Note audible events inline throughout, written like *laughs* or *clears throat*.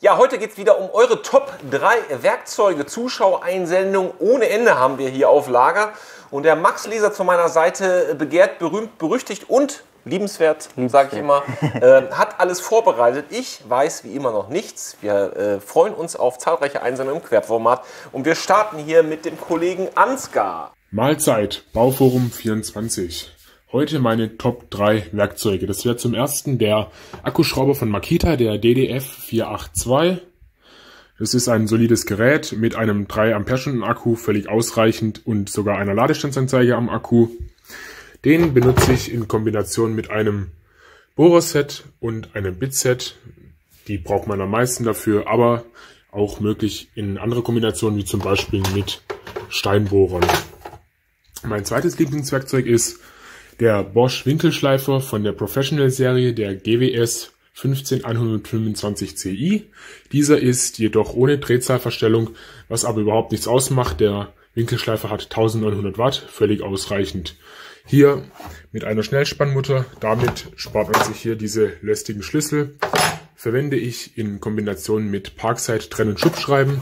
Ja, heute geht es wieder um eure Top 3 Werkzeuge. Zuschauereinsendung ohne Ende haben wir hier auf Lager. Und der Max Leser zu meiner Seite begehrt, berühmt, berüchtigt und liebenswert, sage ich immer, äh, hat alles vorbereitet. Ich weiß wie immer noch nichts. Wir äh, freuen uns auf zahlreiche Einsendungen im Querformat. Und wir starten hier mit dem Kollegen Ansgar. Mahlzeit, Bauforum 24. Heute meine Top 3 Werkzeuge. Das wäre zum ersten der Akkuschrauber von Makita, der DDF 482. Das ist ein solides Gerät mit einem 3 Ampere Akku, völlig ausreichend und sogar einer Ladestandsanzeige am Akku. Den benutze ich in Kombination mit einem Bohrerset und einem Bitset. Die braucht man am meisten dafür, aber auch möglich in andere Kombinationen, wie zum Beispiel mit Steinbohrern. Mein zweites Lieblingswerkzeug ist der Bosch Winkelschleifer von der Professional-Serie der GWS 15125 Ci. Dieser ist jedoch ohne Drehzahlverstellung, was aber überhaupt nichts ausmacht. Der Winkelschleifer hat 1900 Watt, völlig ausreichend. Hier mit einer Schnellspannmutter, damit spart man sich hier diese lästigen Schlüssel. Verwende ich in Kombination mit Parkside Trenn- und Schubschreiben.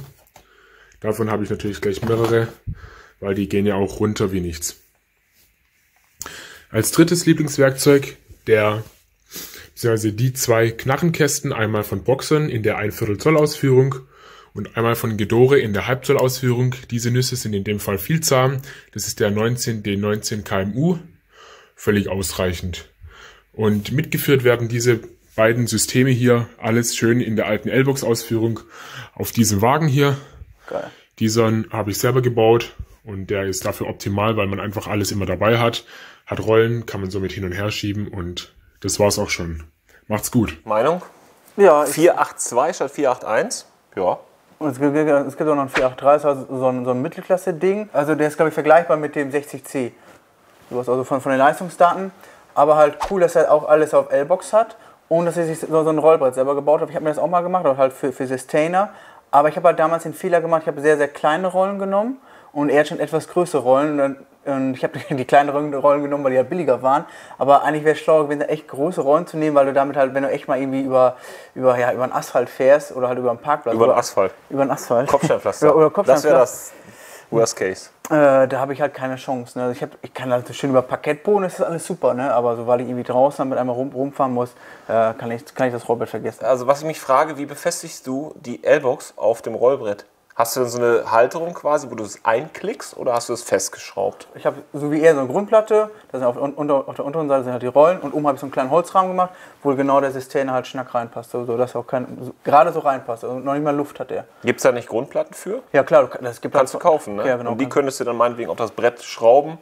Davon habe ich natürlich gleich mehrere, weil die gehen ja auch runter wie nichts. Als drittes Lieblingswerkzeug der beziehungsweise die zwei Knarrenkästen, einmal von Boxern in der 1 Viertel Zoll Ausführung und einmal von Gedore in der Halbzoll Ausführung. Diese Nüsse sind in dem Fall viel zahm. Das ist der 19 D19 KMU. Völlig ausreichend. Und mitgeführt werden diese beiden Systeme hier alles schön in der alten L-Box Ausführung auf diesem Wagen hier. Geil. Diesen habe ich selber gebaut und der ist dafür optimal, weil man einfach alles immer dabei hat hat Rollen, kann man somit hin und her schieben und das war's auch schon. Macht's gut. Meinung? Ja. 482 statt 481? Ja. Und es gibt, es gibt auch noch ein 483, also so ein, so ein Mittelklasse-Ding. Also der ist, glaube ich, vergleichbar mit dem 60C. Du hast also von, von den Leistungsdaten. Aber halt cool, dass er auch alles auf L-Box hat und dass er sich so, so ein Rollbrett selber gebaut hat. Ich habe mir das auch mal gemacht, auch halt für, für Sustainer. Aber ich habe halt damals den Fehler gemacht, ich habe sehr, sehr kleine Rollen genommen und er hat schon etwas größere Rollen. Und und ich habe die kleineren Rollen genommen, weil die halt billiger waren. Aber eigentlich wäre es schlauer gewesen, echt große Rollen zu nehmen, weil du damit halt, wenn du echt mal irgendwie über, über, ja, über einen Asphalt fährst oder halt über einen Parkplatz. Über den Asphalt. Über einen Asphalt. Kopfsteinpflaster. *laughs* oder, oder Kopfsteinpflaster. Das wäre das Worst Case. Äh, da habe ich halt keine Chance. Ne? Also ich, hab, ich kann halt schön über Parkettboden, das ist alles super, ne? aber sobald ich irgendwie draußen mit einmal rum, rumfahren muss, äh, kann, ich, kann ich das Rollbrett vergessen. Also was ich mich frage, wie befestigst du die L-Box auf dem Rollbrett? Hast du so eine Halterung quasi, wo du es einklickst oder hast du es festgeschraubt? Ich habe so wie er so eine Grundplatte, da sind auf, unter, auf der unteren Seite sind halt die Rollen und oben habe ich so einen kleinen Holzrahmen gemacht, wo genau der System halt schnack reinpasst, so dass er auch kein, gerade so reinpasst und also noch nicht mal Luft hat der. Gibt es da nicht Grundplatten für? Ja klar, das gibt Kannst halt, du kaufen, ne? Ja, genau. Und die könntest du dann meinetwegen auf das Brett schrauben?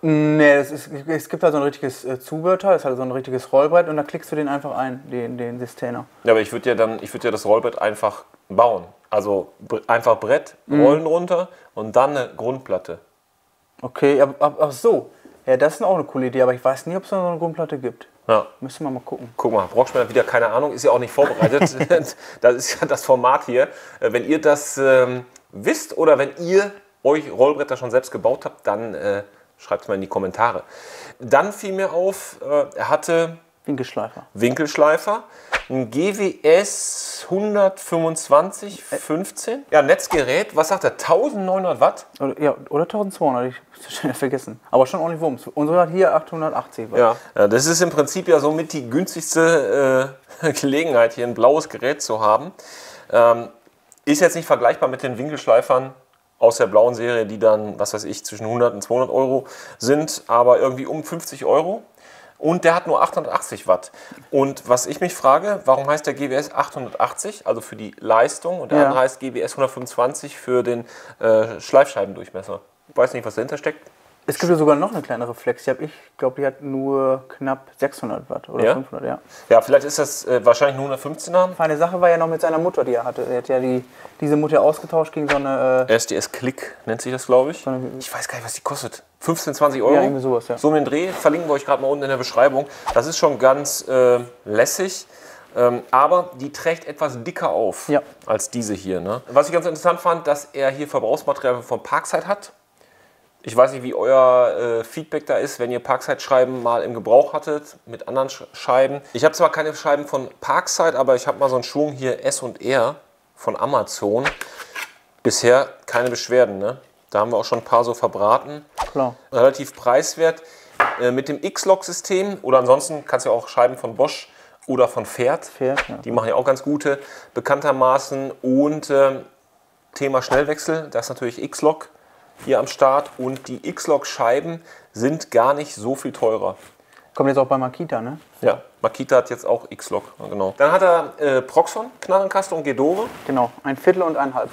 Nee, es, ist, es gibt halt so ein richtiges äh, Zubehörteil, das ist halt so ein richtiges Rollbrett und da klickst du den einfach ein, den, den Systemer. Ja, aber ich würde ja dann, ich würde ja das Rollbrett einfach bauen. Also einfach Brett, mhm. Rollen mhm. runter und dann eine Grundplatte. Okay, aber, ach so. Ja, das ist auch eine coole Idee, aber ich weiß nie, ob es so eine Grundplatte gibt. Ja. Müssen wir mal gucken. Guck mal, Brockschmidt hat wieder keine Ahnung, ist ja auch nicht vorbereitet. *laughs* *laughs* das ist ja das Format hier. Äh, wenn ihr das ähm, wisst oder wenn ihr euch Rollbretter schon selbst gebaut habt, dann äh, schreibt es mal in die Kommentare. Dann fiel mir auf, äh, er hatte Winkelschleifer. Winkelschleifer. Ein GWS 125 15. Ja, Netzgerät. Was sagt er? 1900 Watt? Oder, ja, oder 1200. Ich habe schon vergessen. Aber schon ordentlich Wumms. Unsere hat hier 880 Watt. Ja. ja, das ist im Prinzip ja somit die günstigste äh, *laughs* Gelegenheit, hier ein blaues Gerät zu haben. Ähm, ist jetzt nicht vergleichbar mit den Winkelschleifern aus der blauen Serie, die dann, was weiß ich, zwischen 100 und 200 Euro sind, aber irgendwie um 50 Euro und der hat nur 880 Watt. Und was ich mich frage, warum heißt der GWS 880, also für die Leistung, und der ja. andere heißt GWS 125 für den äh, Schleifscheibendurchmesser? Ich weiß nicht, was dahinter steckt. Es gibt ja sogar noch eine kleinere Flex. Die habe ich, glaube, die hat nur knapp 600 Watt oder ja? 500, ja. Ja, vielleicht ist das äh, wahrscheinlich nur 115 haben. Feine Sache war ja noch mit seiner Mutter, die er hatte. Er hat ja die, diese Mutter ausgetauscht gegen so eine. Äh, SDS Click nennt sich das, glaube ich. So ich weiß gar nicht, was die kostet. 15, 20 Euro. Ja, irgendwie sowas, ja. So um den Dreh verlinken wir euch gerade mal unten in der Beschreibung. Das ist schon ganz äh, lässig. Ähm, aber die trägt etwas dicker auf ja. als diese hier. Ne? Was ich ganz interessant fand, dass er hier Verbrauchsmaterial von Parkside hat Ich weiß nicht, wie euer äh, Feedback da ist, wenn ihr Parkside-Scheiben mal im Gebrauch hattet mit anderen Sch Scheiben. Ich habe zwar keine Scheiben von Parkside, aber ich habe mal so einen Schwung hier S&R von Amazon. Bisher keine Beschwerden. Ne? Da haben wir auch schon ein paar so verbraten. Klar. Relativ preiswert. Äh, mit dem X-Log-System oder ansonsten kannst du auch Scheiben von Bosch oder von Pferd. Pferd, ja. Die machen ja auch ganz gute, bekanntermaßen. Und ähm, Thema Schnellwechsel, da ist natürlich X-Log hier am Start. Und die X-Log-Scheiben sind gar nicht so viel teurer. Kommt jetzt auch bei Makita, ne? Ja, Makita hat jetzt auch X-Log, genau. Dann hat er äh, Proxon, Knarrenkaste und Gedore. Genau. Ein Viertel und ein Halb.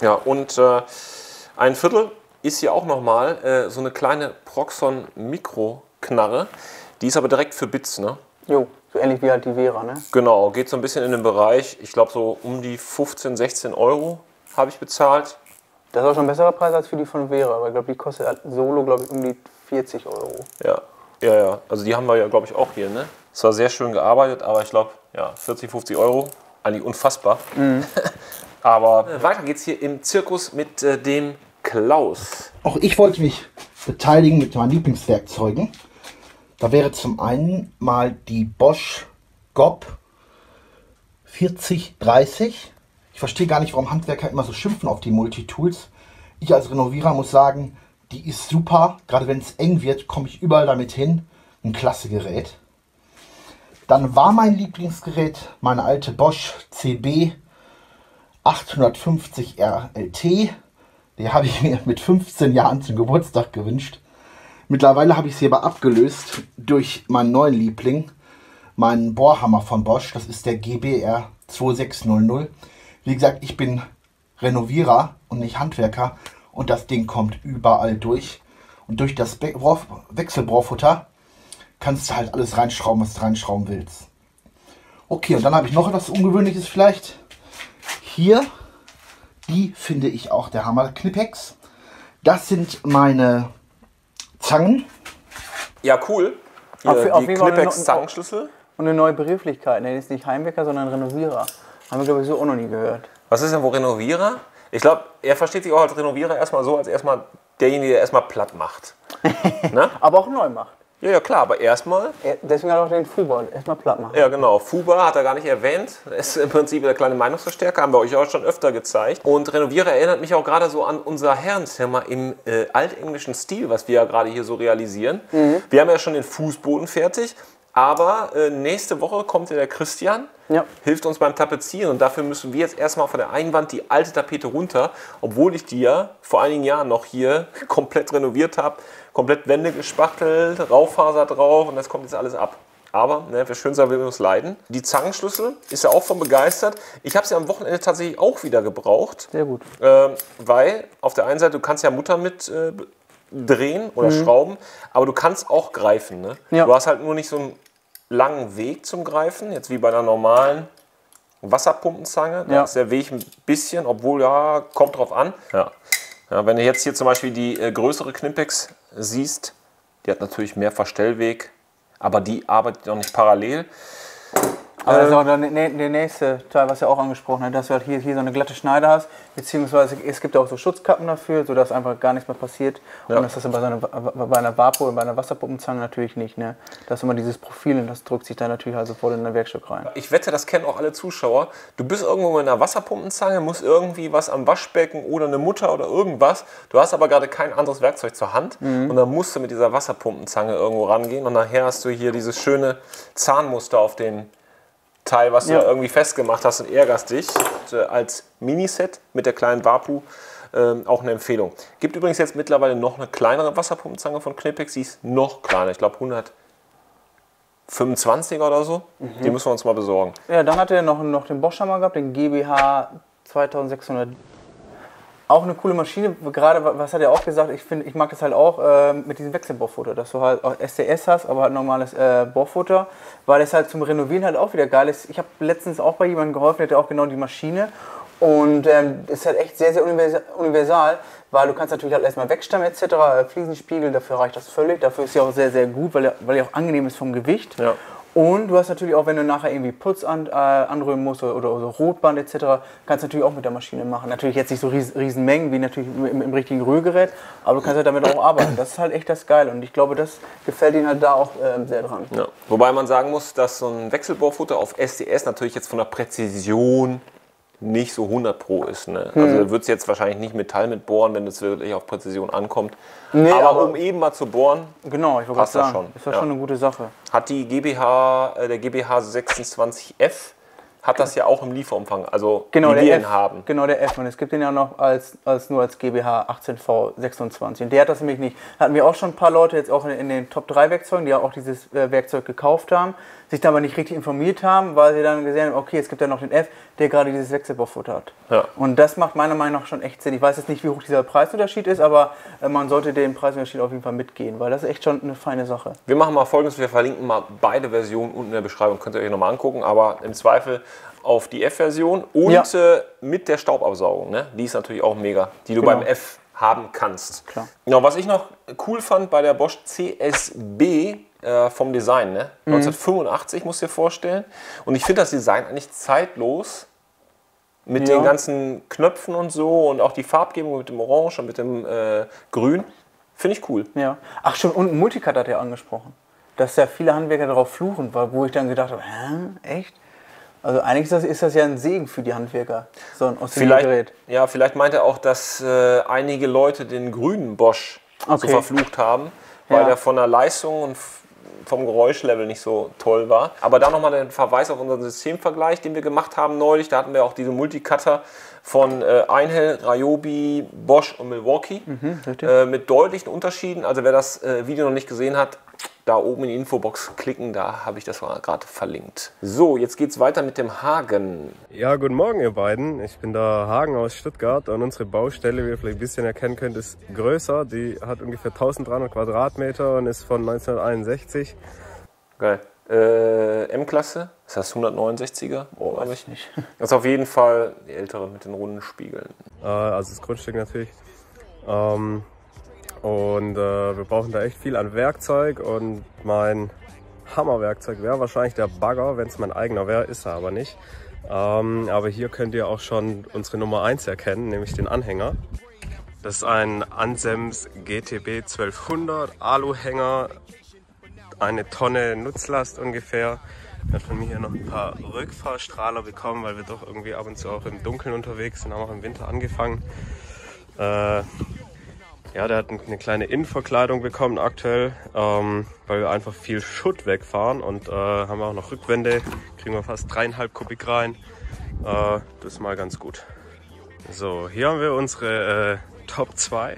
Ja, und äh, ein Viertel ist hier auch nochmal äh, so eine kleine Proxon Mikro-Knarre. Die ist aber direkt für Bits, ne? Jo, so ähnlich wie halt die Vera, ne? Genau, geht so ein bisschen in den Bereich, ich glaube so um die 15, 16 Euro habe ich bezahlt. Das ist auch schon ein besserer Preis als für die von Vera, weil ich glaube, die kostet halt solo, glaube ich, um die 40 Euro. Ja, ja, ja. Also die haben wir ja, glaube ich, auch hier, ne? Es war sehr schön gearbeitet, aber ich glaube, ja, 40, 50 Euro, eigentlich unfassbar. *laughs* aber äh, weiter geht's hier im Zirkus mit äh, dem Klaus. Auch ich wollte mich beteiligen mit meinen Lieblingswerkzeugen. Da wäre zum einen mal die Bosch GOB 4030. Ich verstehe gar nicht, warum Handwerker immer so schimpfen auf die Multitools. Ich als Renovierer muss sagen, die ist super. Gerade wenn es eng wird, komme ich überall damit hin. Ein klasse Gerät. Dann war mein Lieblingsgerät meine alte Bosch CB 850 RLT. Die habe ich *laughs* mir mit 15 Jahren zum Geburtstag gewünscht. Mittlerweile habe ich sie aber abgelöst durch meinen neuen Liebling, meinen Bohrhammer von Bosch. Das ist der GBR 2600. Wie gesagt, ich bin Renovierer und nicht Handwerker und das Ding kommt überall durch. Und durch das Be Wechselbohrfutter kannst du halt alles reinschrauben, was du reinschrauben willst. Okay, und dann habe ich noch etwas Ungewöhnliches vielleicht. Hier die finde ich auch der Hammer. Knipex. Das sind meine Zangen. Ja, cool. Hier, Auf- die jeden Fall eine- Knipex-Zangenschlüssel. Und eine neue Begrifflichkeit, ne? Das ist nicht Heimwerker, sondern Renovierer. Haben wir, glaube ich, so auch noch nie gehört. Was ist denn wo Renovierer? Ich glaube, er versteht sich auch als Renovierer erstmal so, als erstmal derjenige, der erstmal platt macht. *laughs* ne? Aber auch neu macht. Ja, ja, klar, aber erstmal, Er- Deswegen hat er auch den Fußball erstmal platt machen. ja genau, Fuba hat er gar nicht erwähnt. Das ist im Prinzip der kleine Meinungsverstärker, haben wir euch auch schon öfter gezeigt. Und Renovierer erinnert mich auch gerade so an unser Herrenzimmer im äh, altenglischen Stil, was wir ja gerade hier so realisieren. Wir haben ja schon den Fußboden fertig, aber äh, nächste Woche kommt ja der Christian, Ja. hilft uns beim Tapezieren und dafür müssen wir jetzt erstmal von der Einwand die alte Tapete runter, obwohl ich die ja vor einigen Jahren noch hier *laughs* komplett renoviert habe, komplett Wände gespachtelt, Raufaser drauf und das kommt jetzt alles ab. Aber ne, wer schön sein will, muss leiden. Die Zangenschlüssel ist ja auch von begeistert. Ich habe sie am Wochenende tatsächlich auch wieder gebraucht. Sehr gut. Ähm, weil auf der einen Seite, du kannst ja Mutter mit äh, drehen oder schrauben, aber du kannst auch greifen. Ne? Mhm. Ja. Du hast halt nur nicht so einen langen Weg zum Greifen, jetzt wie bei einer normalen Wasserpumpenzange. Da Ja. ist der Weg ein bisschen, obwohl ja, kommt drauf an. Ja. Ja, wenn du jetzt hier zum Beispiel die äh, größere Knipex siehst, die hat natürlich mehr Verstellweg, aber die arbeitet auch nicht parallel. Aber das ist auch der, der nächste Teil, was er auch angesprochen hat, dass du halt hier, hier so eine glatte Schneide hast, beziehungsweise es gibt ja auch so Schutzkappen dafür, sodass einfach gar nichts mehr passiert. Ja. Und das ist bei, so einer, bei einer Vapo und bei einer Wasserpumpenzange natürlich nicht. Ne? Da ist immer dieses Profil und das drückt sich dann natürlich halt sofort in ein Werkstück rein. Ich wette, das kennen auch alle Zuschauer. Du bist irgendwo mit einer Wasserpumpenzange, musst irgendwie was am Waschbecken oder eine Mutter oder irgendwas. Du hast aber gerade kein anderes Werkzeug zur Hand und dann musst du mit dieser Wasserpumpenzange irgendwo rangehen und nachher hast du hier dieses schöne Zahnmuster auf dem Teil, was Ja. du irgendwie festgemacht hast und ärgerst dich. Äh, als Miniset mit der kleinen Vapu ähm, auch eine Empfehlung. Gibt übrigens jetzt mittlerweile noch eine kleinere Wasserpumpenzange von Knipex, die ist noch kleiner. Ich glaube 125 oder so. Die müssen wir uns mal besorgen. Ja, dann hat er noch, noch den Bosch-Hammer gehabt, den GBH 2600. Auch eine coole Maschine, gerade, was hat er auch gesagt, ich finde, ich mag das halt auch äh, mit diesem Wechselbohrfutter, dass du halt auch SDS hast, aber halt normales äh, Bohrfutter, weil es halt zum Renovieren halt auch wieder geil ist. Ich habe letztens auch bei jemandem geholfen, der hatte auch genau die Maschine und ähm, ist halt echt sehr, sehr universa- universal, weil du kannst natürlich halt erstmal wegstammen etc., Fliesenspiegel, dafür reicht das völlig, dafür ist sie auch sehr, sehr gut, weil er, weil auch angenehm ist vom Gewicht. Ja. Und du hast natürlich auch, wenn du nachher irgendwie Putz an, äh, anrühren musst oder, oder, oder Rotband etc., kannst du natürlich auch mit der Maschine machen. Natürlich jetzt nicht so ries, riesen Mengen wie natürlich im, im, richtigen Rührgerät, aber du kannst halt damit auch arbeiten. Das ist halt echt das Geile und ich glaube, das gefällt ihnen halt da auch ähm, sehr dran. Ja. Wobei man sagen muss, dass so ein Wechselbohrfutter auf SDS natürlich jetzt von der Präzision nicht so 100 Pro ist. Ne? Also Hm. du würdest jetzt wahrscheinlich nicht Metall mit bohren, wenn es wirklich auf Präzision ankommt. Nee, aber, aber- um eben mal zu bohren, Genau, ich Passt das sagen, schon, ist das ja. schon eine gute Sache. hat die GBH, äh, der GBH 26F, hat das ja auch im Lieferumfang, also Genau, der wir ihn haben. Genau, der F. Und es gibt den ja noch als, als nur als GBH 18V26. Und der hat das nämlich nicht. Hatten wir auch schon ein paar Leute jetzt auch in, in den Top 3 Werkzeugen, die ja auch dieses äh, Werkzeug gekauft haben, sich da aber nicht richtig informiert haben, weil sie dann gesehen haben, okay, es gibt ja noch den F, der gerade dieses Wechselbaufutter hat. Ja. Und das macht meiner Meinung nach schon echt Sinn. Ich weiß jetzt nicht, wie hoch dieser Preisunterschied ist, aber äh, man sollte den Preisunterschied auf jeden Fall mitgehen, weil das ist echt schon eine feine Sache. Wir machen mal folgendes: Wir verlinken mal beide Versionen unten in der Beschreibung. Könnt ihr euch nochmal angucken, aber im Zweifel auf die F-Version und Ja. äh, mit der Staubabsaugung. Ne? Die ist natürlich auch mega, die du Genau. beim F haben kannst. Klar. Ja, was ich noch cool fand bei der Bosch CSB äh, vom Design, ne? Mhm. 1985 musst du dir vorstellen. Und ich finde das Design eigentlich zeitlos. Mit Ja. den ganzen Knöpfen und so und auch die Farbgebung mit dem Orange und mit dem äh, Grün. Finde ich cool. Ja. Ach schon, und Multicut hat er angesprochen. Dass ja viele Handwerker darauf fluchen, weil- wo ich dann gedacht habe, hä, echt? Also eigentlich ist das, ist das ja ein Segen für die Handwerker, so ein Oscilliergerät. ja, vielleicht meint er auch, dass äh, einige Leute den grünen Bosch so Okay. verflucht haben, weil Ja. der von der Leistung und vom Geräuschlevel nicht so toll war. Aber da nochmal den Verweis auf unseren Systemvergleich, den wir gemacht haben neulich. Da hatten wir auch diese Multicutter von äh, Einhell, Ryobi, Bosch und Milwaukee Mhm, äh, mit deutlichen Unterschieden. Also wer das äh, Video noch nicht gesehen hat, da oben in die Infobox klicken, da habe ich das mal gerade verlinkt. So, jetzt geht's weiter mit dem Hagen. Ja, guten Morgen ihr beiden. Ich bin der Hagen aus Stuttgart und unsre Baustelle, wie ihr vielleicht ein bisschen erkennen könnt, ist größer. Die hat ungefähr 1300 Quadratmeter und ist von 1961. Geil. Äh, M-Klasse, ist das 169er? Oh, Weiß ich nicht. *laughs* Das ist auf jeden Fall die ältere mit den runden Spiegeln. Äh, also das Grundstück natürlich. Ähm, und äh, wir brauchen da echt viel an Werkzeug und mein Hammerwerkzeug wäre wahrscheinlich der Bagger, wenn es mein eigener wäre, ist er aber nicht. Ähm, aber hier könnt ihr auch schon unsere Nummer 1 erkennen, nämlich den Anhänger. Das ist ein Ansems GTB 1200 Aluhänger, eine Tonne Nutzlast ungefähr. Er hat von mir hier noch ein paar Rückfahrstrahler bekommen, weil wir doch irgendwie ab und zu auch im Dunkeln unterwegs sind, haben auch im Winter angefangen. Äh, ja, der hat eine kleine Innenverkleidung bekommen aktuell, ähm, weil wir einfach viel Schutt wegfahren und äh, haben auch noch Rückwände, kriegen wir fast dreieinhalb Kubik rein. Äh, das ist mal ganz gut. So, hier haben wir unsere äh, Top 2.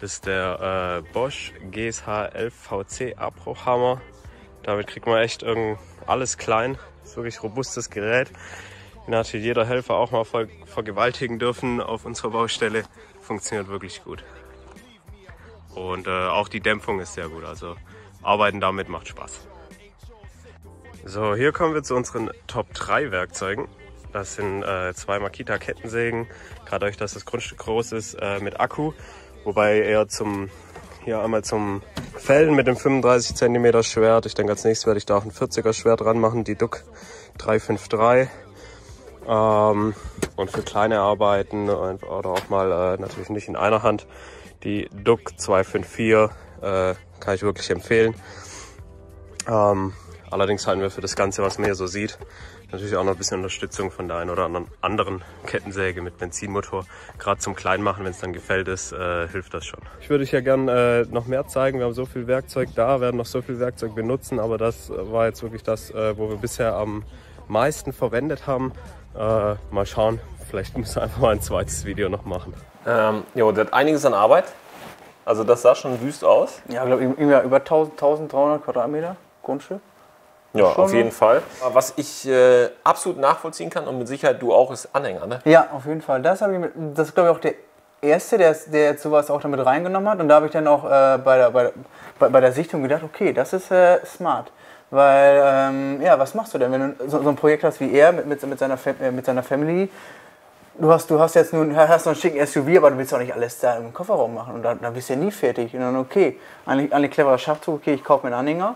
Das ist der äh, Bosch GSH 11 VC Abbruchhammer. Damit kriegt man echt irgend alles klein. Ist wirklich robustes Gerät. Den hat hier jeder Helfer auch mal ver vergewaltigen dürfen auf unserer Baustelle. Funktioniert wirklich gut. Und äh, auch die Dämpfung ist sehr gut. Also arbeiten damit macht Spaß. So, hier kommen wir zu unseren Top 3 Werkzeugen. Das sind äh, zwei Makita Kettensägen, gerade dadurch, dass das Grundstück groß ist, äh, mit Akku. Wobei eher zum, hier einmal zum Fällen mit dem 35 cm Schwert. Ich denke, als nächstes werde ich da auch ein 40er Schwert dran machen, die Duck 353. Ähm, und für kleine Arbeiten und- oder auch mal äh, natürlich nicht in einer Hand, die Duck 254 äh, kann ich wirklich empfehlen. Ähm, allerdings halten wir für das Ganze, was man hier so sieht, natürlich auch noch ein bisschen Unterstützung von der einen oder anderen Kettensäge mit Benzinmotor. Gerade zum Kleinmachen, wenn es dann gefällt ist, äh, hilft das schon. Ich würde euch ja gern äh, noch mehr zeigen. Wir haben so viel Werkzeug da, werden noch so viel Werkzeug benutzen, aber das war jetzt wirklich das, äh, wo wir bisher am meisten verwendet haben. Äh, mal schauen, vielleicht *laughs* müssen wir einfach mal ein zweites Video noch machen. Ähm, jo, der hat einiges an Arbeit. Also das sah schon wüst aus. Ja, glaube ich, über 1000, 1300 Quadratmeter Grundstück. Ja, Schon, auf jeden Fall. Was ich äh, absolut nachvollziehen kann und mit Sicherheit du auch, ist Anhänger. Ne? Ja, auf jeden Fall. Das, ich mit, das ist, glaube ich, auch der Erste, der, der jetzt sowas auch damit reingenommen hat. Und da habe ich dann auch äh, bei, der, bei, bei, bei der Sichtung gedacht, okay, das ist äh, smart. Weil, ähm, ja, was machst du denn, wenn du so, so ein Projekt hast wie er mit, mit, mit, seiner, äh, mit seiner Family? Du hast, du hast jetzt nur hast noch einen schicken SUV, aber du willst auch nicht alles da im Kofferraum machen. Und dann, dann bist du ja nie fertig. Und dann, okay, eigentlich, eigentlich cleverer Schachzug, okay, ich kaufe mir einen Anhänger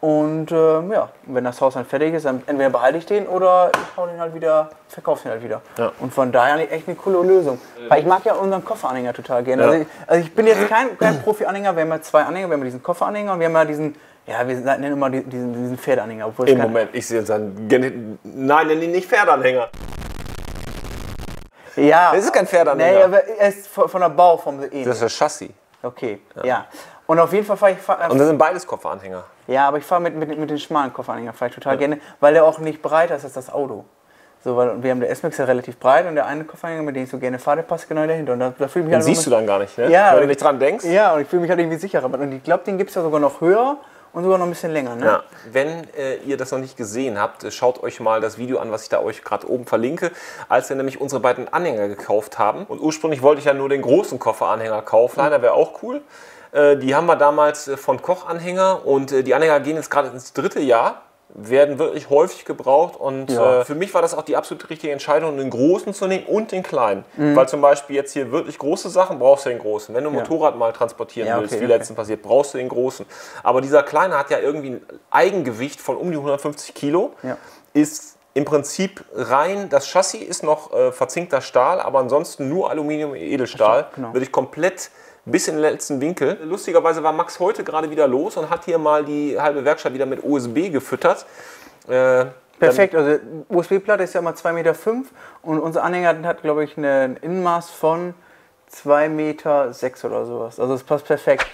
Und ähm, ja, wenn das Haus dann fertig ist, dann entweder behalte ich den oder ich hau den halt wieder, verkaufe den halt wieder. Ja. Und von daher echt eine coole Lösung. Weil ich mag ja unseren Kofferanhänger total gerne. Ja. Also, ich, also ich bin jetzt kein, kein Profi-Anhänger, wir haben ja zwei Anhänger, wir haben diesen Kofferanhänger und wir haben ja diesen, ja, wir nennen immer die- diesen, diesen Pferdeanhänger. Obwohl Im Moment, ich sehe jetzt einen. Nein, nenn ihn nicht Pferdeanhänger. Ja, Das ist kein Pferdeanhänger. Nee, aber er ist von von der Bauform ähnlich. Das ist das Chassis. Okay, ja. Und auf jeden Fall fahre ich, fahr, Und das sind beides Kofferanhänger. ja, aber ich fahre mit, mit, mit den schmalen Kofferanhänger fahre ich total gerne, weil der auch nicht breiter ist als das Auto. So, weil wir haben der S-Max ja relativ breit und der eine Kofferanhänger, mit dem ich so gerne fahre, der passt genau dahinter. Und da, da fühle ich mich Den halt siehst du dann gar nicht, ne? Ja, Wenn du nicht dran denkst. Ja, und ich fühle mich halt irgendwie sicherer. Und ich glaube, den gibt es ja sogar noch höher und sogar noch ein bisschen länger. Ne? Ja. Wenn äh, ihr das noch nicht gesehen habt, äh, schaut euch mal das Video an, was ich da euch gerade oben verlinke, als wir nämlich unsere beiden Anhänger gekauft haben. Und ursprünglich wollte ich ja nur den großen Kofferanhänger kaufen. Einer wäre auch cool. Äh, die haben wir damals äh, von Koch Anhänger und äh, die Anhänger gehen jetzt gerade ins dritte Jahr. Werden wirklich häufig gebraucht und Ja. äh, für mich war das auch die absolut richtige Entscheidung, den großen zu nehmen und den kleinen. Weil zum Beispiel jetzt hier wirklich große Sachen brauchst du den großen. Wenn du ein Ja. Motorrad mal transportieren Ja, okay, willst, wie okay. letztens passiert, brauchst du den großen. Aber dieser kleine hat ja irgendwie ein Eigengewicht von um die 150 Kilo. Ist im Prinzip rein, das Chassis ist noch äh, verzinkter Stahl, aber ansonsten nur Aluminium und Edelstahl. Genau. Wirklich komplett bis in den letzten Winkel. Lustigerweise war Max heute gerade wieder los und hat hier mal die halbe Werkstatt wieder mit USB gefüttert. Äh, Perfekt, also USB-Platte ist ja immer 2,5 Meter fünf und unser Anhänger hat, glaube ich, ein Innenmaß von 2,6 Meter sechs oder sowas. Also es passt perfekt.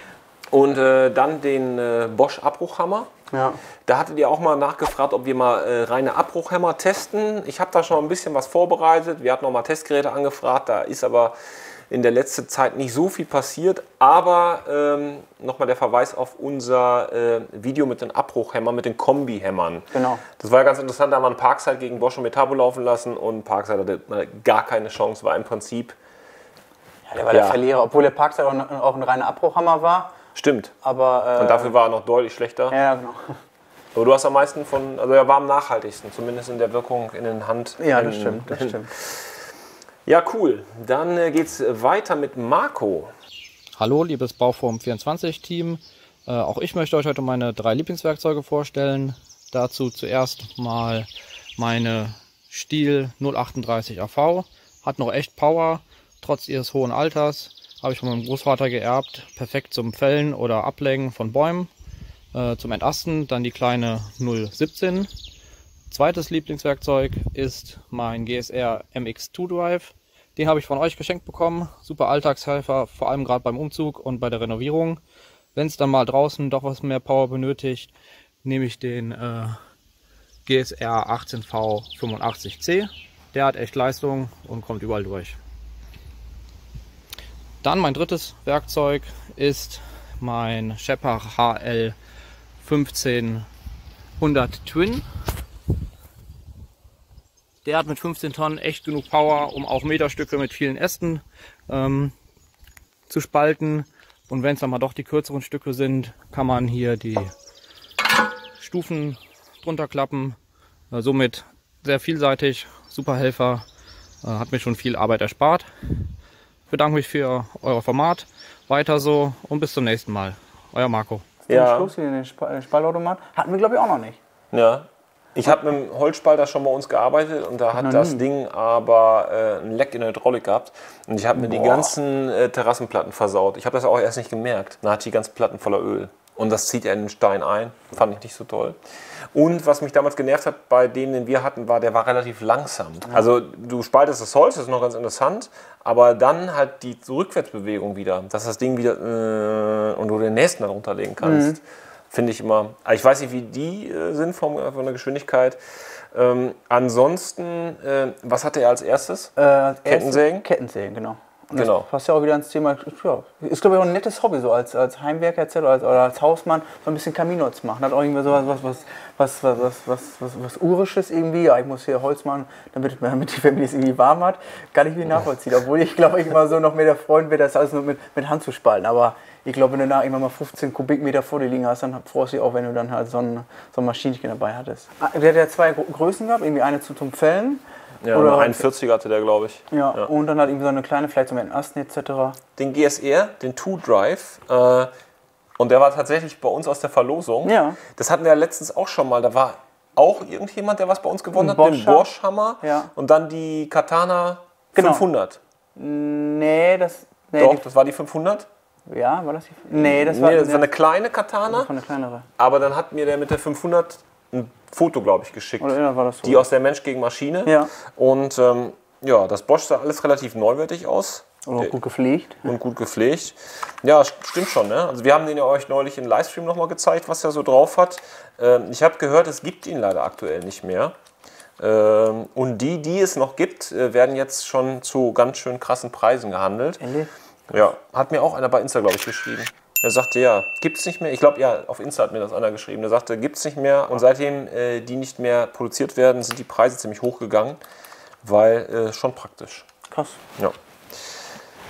Und äh, dann den äh, Bosch Abbruchhammer. Ja. Da hattet ihr auch mal nachgefragt, ob wir mal äh, reine Abbruchhämmer testen. Ich habe da schon ein bisschen was vorbereitet. Wir hatten noch mal Testgeräte angefragt. Da ist aber in der letzten Zeit nicht so viel passiert. Aber ähm, nochmal der Verweis auf unser äh, Video mit den Abbruchhämmern, mit den Kombihämmern. Genau. Das war ja ganz interessant. Da haben wir einen Parkside gegen Bosch und Metabo laufen lassen. Und Parkside hatte gar keine Chance. War im Prinzip, Ja, der war Ja. der Verlierer, obwohl der Parkside auch, ein- auch ein reiner Abbruchhammer war. stimmt. Aber äh, Und dafür war er noch deutlich schlechter. ja, genau. Aber du hast am meisten von, also er war am nachhaltigsten, zumindest in der Wirkung in den Hand. Ja, das stimmt, das stimmt. Ja, cool. Dann äh, geht's weiter mit Marco. Hallo, liebes Bauform 24 Team. Äh, auch ich möchte euch heute meine drei Lieblingswerkzeuge vorstellen. Dazu zuerst mal meine Stiel 038 AV. Hat noch echt Power, trotz ihres hohen Alters. Habe ich von meinem Großvater geerbt. Perfekt zum Fällen oder Ablenken von Bäumen. Äh, zum Entasten dann die kleine 017. Zweites Lieblingswerkzeug ist mein GSR MX2 Drive. Den habe ich von euch geschenkt bekommen. Super Alltagshelfer, vor allem gerade beim Umzug und bei der Renovierung. Wenn es dann mal draußen doch was mehr Power benötigt, nehme ich den äh, GSR 18V 85C. Der hat echt Leistung und kommt überall durch. Dann mein drittes Werkzeug ist mein Shepard HL 1500 Twin. Der hat mit 15 Tonnen echt genug Power, um auch Meterstücke mit vielen Ästen ähm, zu spalten. Und wenn es dann mal doch die kürzeren Stücke sind, kann man hier die Stufen drunter klappen. Äh, somit sehr vielseitig, super Helfer, äh, hat mir schon viel Arbeit erspart. Ich bedanke mich für euer Format. Weiter so und bis zum nächsten Mal. Euer Marco. Den Ja. Schluss hier, den Sp- äh, Spallautomat. Hatten wir, glaube ich, auch noch nicht. Ja. Ich habe mit dem Holzspalter schon bei uns gearbeitet und da hat das Ding aber äh, ein Leck in der Hydraulik gehabt. Und ich habe mir die ganzen äh, Terrassenplatten versaut. Ich habe das auch erst nicht gemerkt. Dann hatte die ganzen Platten voller Öl. Und das zieht ja in den Stein ein. Fand ich nicht so toll. Und was mich damals genervt hat bei denen, den wir hatten, war, der war relativ langsam. Also du spaltest das Holz, das ist noch ganz interessant, aber dann halt die Rückwärtsbewegung wieder, dass das Ding wieder äh, und du den nächsten darunter legen kannst, finde ich immer. aber Ich weiß nicht, wie die äh, sind vom, von der Geschwindigkeit. Ähm, ansonsten, äh, was hatte er als erstes? Äh, als erstes- Kettensägen? Kettensägen, genau. Und Genau. Das passt ja auch wieder ans Thema. Ja, ist, glaube ich, auch ein nettes Hobby, so als, als Heimwerker etc. Oder als, oder als Hausmann, so ein bisschen Kamino zu machen. Hat auch irgendwie sowas, was, was, was, was, was, was, was, was Urisches irgendwie. Ja, ich muss hier Holz machen, damit, damit die Familie es irgendwie warm hat. Kann ich nicht nachvollziehen. Obwohl ich, glaube ich, immer so noch mehr der Freund wäre, das alles nur mit, mit Hand zu spalten. Aber ich glaube, wenn du da irgendwann mal 15 Kubikmeter vor dir liegen hast, dann freust du dich auch, wenn du dann halt so ein, so ein Maschinchen dabei hattest. Ah, Der hat ja zwei Größen gehabt, irgendwie eine zum Fällen. Ja, Oder- eine 41 hatte der, glaube ich. Ja, und dann hat irgendwie so eine kleine, vielleicht zum Entasten etc. den GSR, den Two Drive. Äh, Und der war tatsächlich bei uns aus der Verlosung. Ja. Das hatten wir ja letztens auch schon mal. Da war auch irgendjemand, der was bei uns gewonnen hat, den Bosch-Hammer. Ja. Und dann die Katana Genau. 500. Nee, das. Nee, Doch, das war die 500. die, ja, war das die? Nee, das war, Nee, das war eine kleine Katana. das war eine kleinere. Aber dann hat mir der mit der 500 ein Foto, glaube ich, geschickt. Oder irgendwann war das so. Die aus der Mensch gegen Maschine. Ja. Und ähm, ja, das Bosch sah alles relativ neuwertig aus. Oder auch gut gepflegt. und gut gepflegt. Ja, st- stimmt schon. Ne? Also wir haben den ja euch neulich im Livestream nochmal gezeigt, was er so drauf hat. Ähm, ich habe gehört, es gibt ihn leider aktuell nicht mehr. Ähm, und die, die es noch gibt, äh, werden jetzt schon zu ganz schön krassen Preisen gehandelt. Ehrlich? Ja, hat mir auch einer bei Insta, glaube ich, geschrieben. Er sagte, ja, gibt es nicht mehr. Ich glaube, ja, auf Insta hat mir das einer geschrieben. Der sagte, gibt es nicht mehr. Und seitdem äh, die nicht mehr produziert werden, sind die Preise ziemlich hochgegangen, weil äh, schon praktisch. Krass. Ja.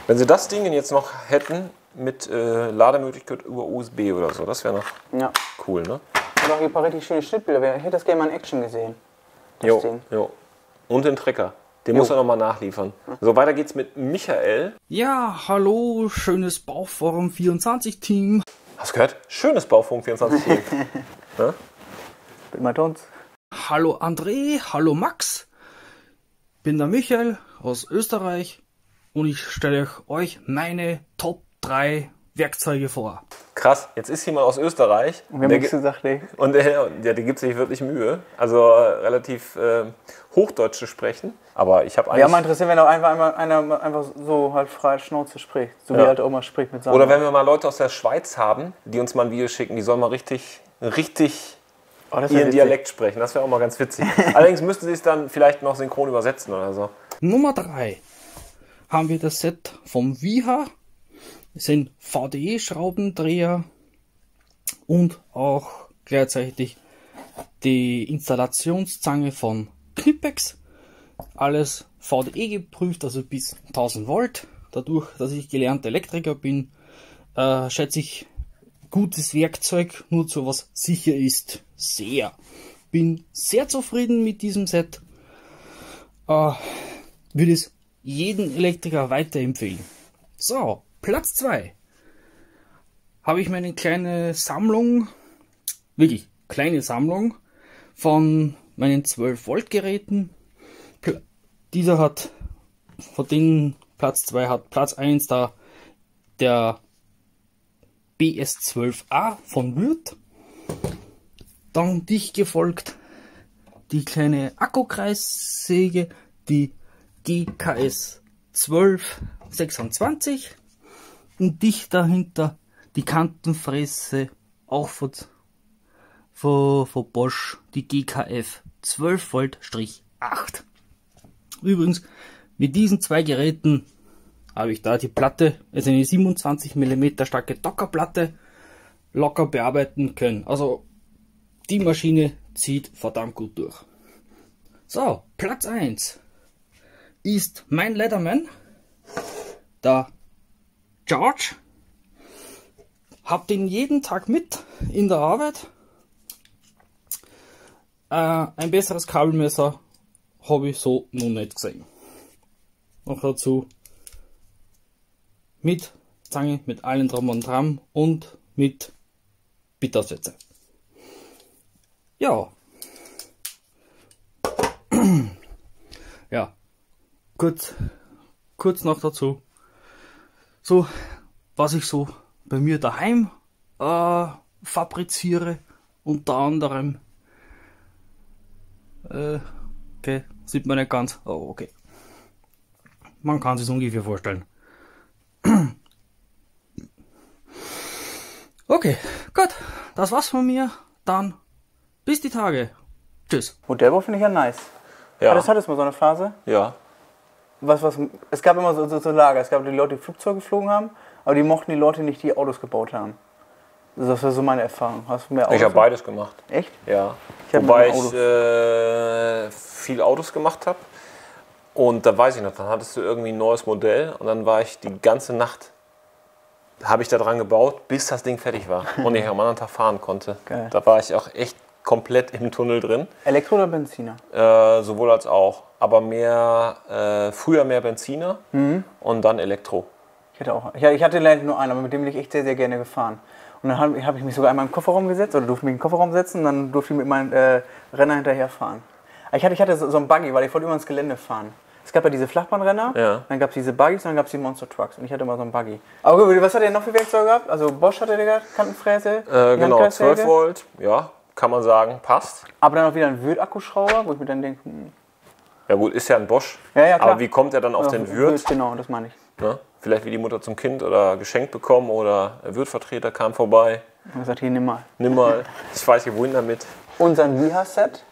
Wenn sie das Ding jetzt noch hätten mit äh, Lademöglichkeit über USB oder so, das wäre noch Ja. cool, ne? Und auch ein paar richtig schöne Schnittbilder. Ich hätte das gerne mal in Action gesehen. Das Jo, Ding. jo. Und den Trecker. Den muss er nochmal nachliefern. So, weiter geht's mit Michael. Ja, hallo, schönes Bauforum 24 Team. Hast du gehört? Schönes Baufunk 24 Team. *laughs* Bild mal Tons. Hallo André, hallo Max. Bin der Michael aus Österreich und ich stelle euch meine Top 3 Werkzeuge vor. Krass, jetzt ist jemand aus Österreich. Wir haben der nichts ge- gesagt, ey. und der, ja, der gibt sich wirklich Mühe. Also äh, relativ äh, Hochdeutsch zu sprechen. Aber ich habe Wäre mal eigentlich. interessiert, wenn auch einfach einmal einer einfach so halt frei Schnauze spricht. So wie Ja. er halt auch mal spricht mit seinem. Oder wenn wir mal Leute aus der Schweiz haben, die uns mal ein Video schicken, die sollen mal richtig, richtig oh, ihren witzig. Dialekt sprechen. Das wäre auch mal ganz witzig. *laughs* Allerdings müssten sie es dann vielleicht noch synchron übersetzen oder so. Nummer 3 haben wir das Set vom Viha. Sind VDE-Schraubendreher und auch gleichzeitig die Installationszange von Knipex. Alles VDE geprüft, also bis 1000 Volt. Dadurch, dass ich gelernter Elektriker bin, äh, schätze ich gutes Werkzeug nur zu was sicher ist. Sehr. Bin sehr zufrieden mit diesem Set. Äh, würde es jeden Elektriker weiterempfehlen. So, Platz 2. Habe ich meine kleine Sammlung, wirklich kleine Sammlung von meinen 12 Volt Geräten. Dieser hat von denen Platz 2 hat Platz 1 da der BS12A von Würth. Dann dicht gefolgt die kleine Akkukreissäge, die GKS 1226 und dicht dahinter die Kantenfräse auch von, von, von Bosch, die GKF 12 Volt 8. Übrigens, mit diesen zwei Geräten habe ich da die Platte, also eine 27 mm starke Dockerplatte, locker bearbeiten können. Also die Maschine zieht verdammt gut durch. So, Platz 1 ist mein Leatherman, der George. Hab den jeden Tag mit in der Arbeit. Äh, ein besseres Kabelmesser habe ich so noch nicht gesehen. Noch dazu mit Zange, mit allen drum und dran und mit Bittaussätze. Ja. *clears throat* ja. Kurz, kurz noch dazu. So, was ich so bei mir daheim äh, fabriziere, unter anderem. Äh, okay, sieht man nicht ganz. Oh, okay. Man kann sich ungefähr vorstellen. *clears throat* Okay, gut. Das war's von mir. Dann bis die Tage. Tschüss. Modellbau finde ich ja nice. Ja. Das hattest mal so eine Phase. ja. Was, was, es gab immer so, so, so Lager. Es gab die Leute, die Flugzeuge geflogen haben, aber die mochten die Leute nicht, die Autos gebaut haben. Das war so meine Erfahrung. Hast du mehr Autos? Ich habe beides gemacht. Echt? Ja. Ich Wobei ich äh, viel Autos gemacht habe. Und da weiß ich noch, dann hattest du irgendwie ein neues Modell und dann war ich die ganze Nacht, habe ich da dran gebaut, bis das Ding fertig war und ich am anderen Tag fahren konnte. Geil. Da war ich auch echt komplett im Tunnel drin, Elektro oder Benziner? äh, sowohl als auch. Aber mehr, äh, früher mehr Benziner Mhm. und dann Elektro. Ich hatte auch. Ich, hatte leider nur einen, aber mit dem bin ich echt sehr, sehr gerne gefahren. Und dann habe hab ich mich sogar einmal im Kofferraum gesetzt oder durfte mich in den Kofferraum setzen und dann durfte ich mit meinem äh, Renner hinterher fahren. Ich hatte, ich hatte so, so einen Buggy, weil ich wollte immer ins Gelände fahren. Es gab ja diese Flachbahnrenner, Ja. dann gab es diese Buggys und dann gab es die Monster Trucks. Und ich hatte immer so einen Buggy. Aber gut, was hat er noch für Werkzeuge gehabt? Also Bosch hatte der gehabt, Kantenfräse, Äh, genau, Handkreissäge. 12 Volt, ja, kann man sagen, passt. Aber dann auch wieder ein Wirt-Akkuschrauber, wo ich mir dann denke, hm, Ja gut, ist ja ein Bosch. Ja, ja, klar. Aber wie kommt er dann auf den Wirt? Genau, das meine ich. Ne? Vielleicht wie die Mutter zum Kind oder geschenkt bekommen oder ein Wirtvertreter kam vorbei. Und gesagt, hier, nimm mal. Nimm mal, ich weiß nicht wohin damit. Unser Viha-Set.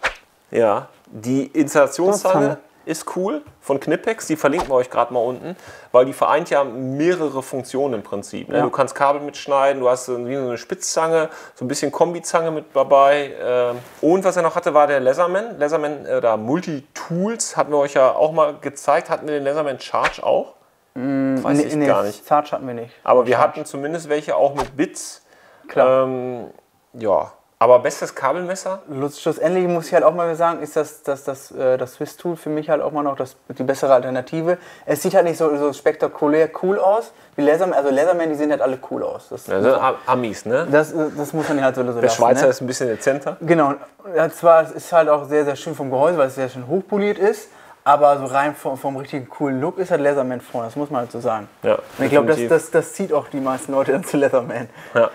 Ja, die Installationszange Zange. Ist cool von Knipex, die verlinken wir euch gerade mal unten, weil die vereint ja mehrere Funktionen im Prinzip. Ne? Ja. Du kannst Kabel mitschneiden, du hast so eine Spitzzange, so ein bisschen Kombizange mit dabei. ähm, Und was er noch hatte, war der Leatherman. Leatherman äh, oder Multitools hatten wir euch ja auch mal gezeigt. Hatten wir den Leatherman Charge auch? Weiß ich nee, gar nicht. Charge hatten wir nicht. Aber wir hatten zumindest welche auch mit Bits. Klar. Ähm, ja, aber bestes Kabelmesser? Schlussendlich muss ich halt auch mal sagen, ist das, das, das, äh, das Swiss Tool für mich halt auch mal noch das, die bessere Alternative. Es sieht halt nicht so, so spektakulär cool aus wie Leatherman. Also Leatherman, die sehen halt alle cool aus. Das, sind Am- Amis, ne? das, das muss man halt so, so Der Schweizer ne? ist ein bisschen dezenter. Genau. Ja, zwar ist halt auch sehr, sehr schön vom Gehäuse, weil es sehr schön hochpoliert ist. Aber so rein vom, vom richtigen coolen Look ist halt Leatherman vorne, das muss man halt so sagen. Ja, Und ich glaube, das, das, das zieht auch die meisten Leute zu Leatherman. Ja.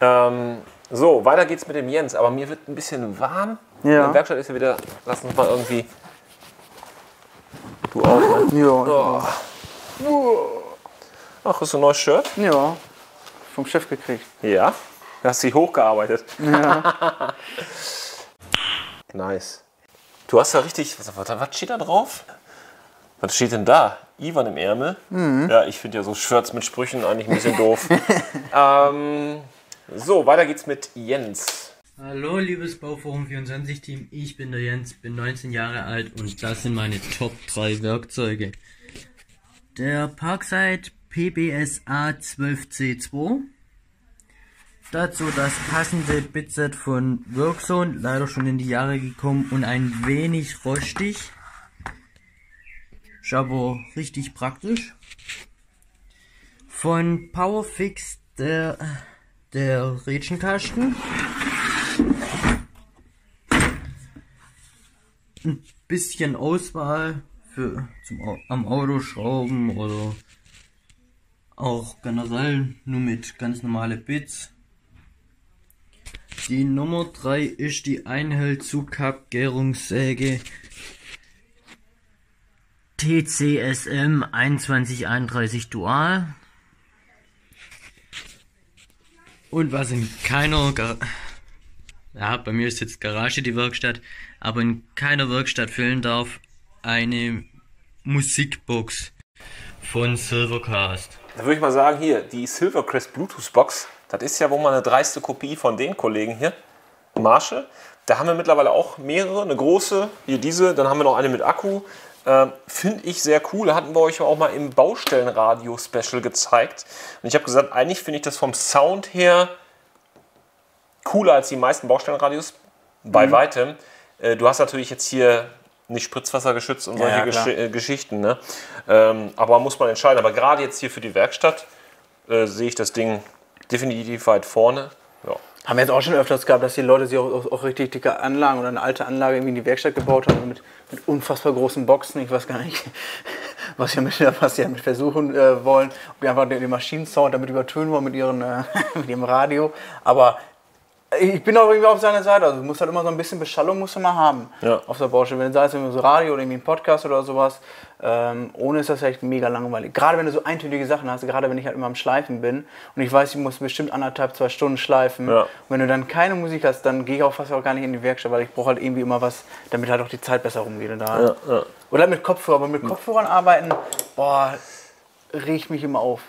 *laughs* ähm, so, weiter geht's mit dem Jens. Aber mir wird ein bisschen warm. Ja. In der Werkstatt ist ja wieder. Lass uns mal irgendwie. Du auch, ne? Ja, Ach, ist so ein neues Shirt? ja. Vom Chef gekriegt. Ja. Du hast dich hochgearbeitet. Ja. *laughs* Nice. Du hast da richtig. Was, was, steht da drauf? Was steht denn da? Ivan im Ärmel? Ja, ich finde ja so Shirts mit Sprüchen eigentlich ein bisschen doof. *laughs* ähm, so, weiter geht's mit Jens. Hallo, liebes Bauforum 24 Team. Ich bin der Jens, bin 19 Jahre alt und das sind meine Top 3 Werkzeuge. Der Parkside PBSA 12C2. Dazu das passende Bitset von Workzone, leider schon in die Jahre gekommen und ein wenig rostig. Ist aber richtig praktisch. Von Powerfix der, der Rädchenkasten. ein bisschen Auswahl für zum am Auto schrauben oder auch generell nur mit ganz normale Bits. Die Nummer 3 ist die Einhell-Zugkap-Gärungssäge TCSM 2131 Dual. Und was in keiner Gar ja, bei mir ist jetzt Garage die Werkstatt, aber in keiner Werkstatt fehlen darf eine Musikbox von Silvercast. Da würde ich mal sagen, hier, die Silvercrest Bluetooth Box, das ist ja wohl mal eine dreiste Kopie von den Kollegen hier, Marshall. Da haben wir mittlerweile auch mehrere, eine große, hier diese, dann haben wir noch eine mit Akku. Ähm, Finde ich sehr cool. Hatten wir euch auch mal im Baustellenradio-Special gezeigt. Und ich habe gesagt, eigentlich finde ich das vom Sound her cooler als die meisten Baustellenradios, bei weitem. Äh, du hast natürlich jetzt hier nicht Spritzwasser geschützt und solche ja. Gesch äh, Geschichten. Ne? Ähm, aber muss man entscheiden. Aber gerade jetzt hier für die Werkstatt äh, sehe ich das Ding definitiv weit vorne. Ja. Haben wir jetzt auch schon öfters gehabt, dass die Leute sich auch, auch, auch richtig dicke Anlagen oder eine alte Anlage irgendwie in die Werkstatt gebaut haben mit, mit unfassbar großen Boxen. Ich weiß gar nicht, *laughs* was sie damit, was sie damit versuchen äh, wollen. Ob die einfach den, den Maschinensound damit übertönen wollen mit, ihren, äh, *laughs* mit ihrem Radio. Aber ich bin auch irgendwie auf seiner Seite. Also du musst halt immer so ein bisschen Beschallung musst du mal haben Ja. auf der Baustelle. Wenn du sagst, so Radio oder irgendwie ein Podcast oder sowas, ähm, ohne ist das echt mega langweilig. Gerade wenn du so eintönige Sachen hast, gerade wenn ich halt immer am Schleifen bin und ich weiß, ich muss bestimmt anderthalb, zwei Stunden schleifen. Ja. Und wenn du dann keine Musik hast, dann gehe ich auch fast auch gar nicht in die Werkstatt, weil ich brauche halt irgendwie immer was, damit halt auch die Zeit besser rumgeht. Und da Ja. Oder mit Kopfhörer. Aber mit Kopfhörern arbeiten, boah, riecht mich immer auf.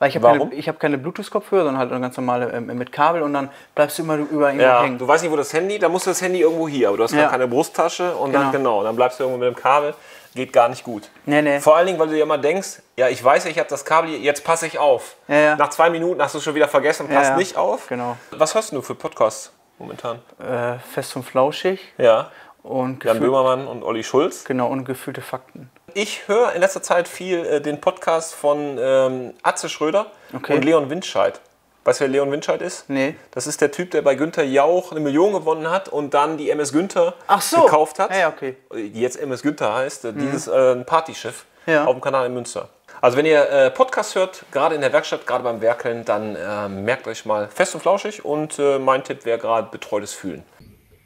Weil ich habe keine, ich hab keine Bluetooth-Kopfhörer, sondern halt ganz normale ähm, mit Kabel und dann bleibst du immer über irgendwo Ja, hängen. du weißt nicht, wo das Handy, da musst du das Handy irgendwo hier, aber du hast Ja. keine Brusttasche und dann Genau. genau, dann bleibst du irgendwo mit dem Kabel, geht gar nicht gut. Nee, nee. Vor allen Dingen, weil du dir immer denkst, ja, ich weiß, ich habe das Kabel, hier, jetzt passe ich auf. Ja, ja. Nach zwei Minuten hast du es schon wieder vergessen und passt nicht auf. Genau. Was hörst du für Podcasts momentan? Äh, fest und flauschig Ja, und, Jan Böhmermann und Olli Schulz. genau, und gefühlte Fakten. Ich höre in letzter Zeit viel äh, den Podcast von ähm, Atze Schröder Okay. und Leon Windscheid. Weißt du, wer Leon Winscheid ist? Nee. Das ist der Typ, der bei Günther Jauch eine Million gewonnen hat und dann die MS Günther Ach so. gekauft hat. Ja, okay. Die jetzt MS Günther heißt. äh, Dieses äh, Partyschiff Ja. auf dem Kanal in Münster. Also wenn ihr äh, Podcast hört, gerade in der Werkstatt, gerade beim Werkeln, dann äh, merkt euch mal fest und flauschig. Und äh, mein Tipp wäre gerade betreutes Fühlen.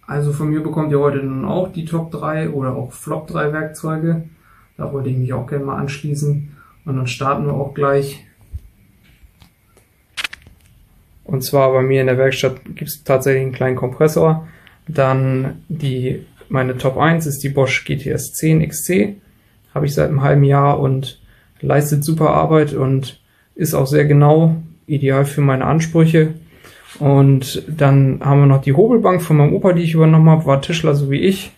Also von mir bekommt ihr heute nun auch die Top 3 oder auch Flop 3 Werkzeuge. Da wollte ich mich auch gerne mal anschließen. Und dann starten wir auch gleich. Und zwar bei mir in der Werkstatt gibt es tatsächlich einen kleinen Kompressor. Dann die, meine Top 1 ist die Bosch GTS 10 XC. Habe ich seit einem halben Jahr und leistet super Arbeit und ist auch sehr genau, ideal für meine Ansprüche. Und dann haben wir noch die Hobelbank von meinem Opa, die ich übernommen habe, war Tischler so wie ich.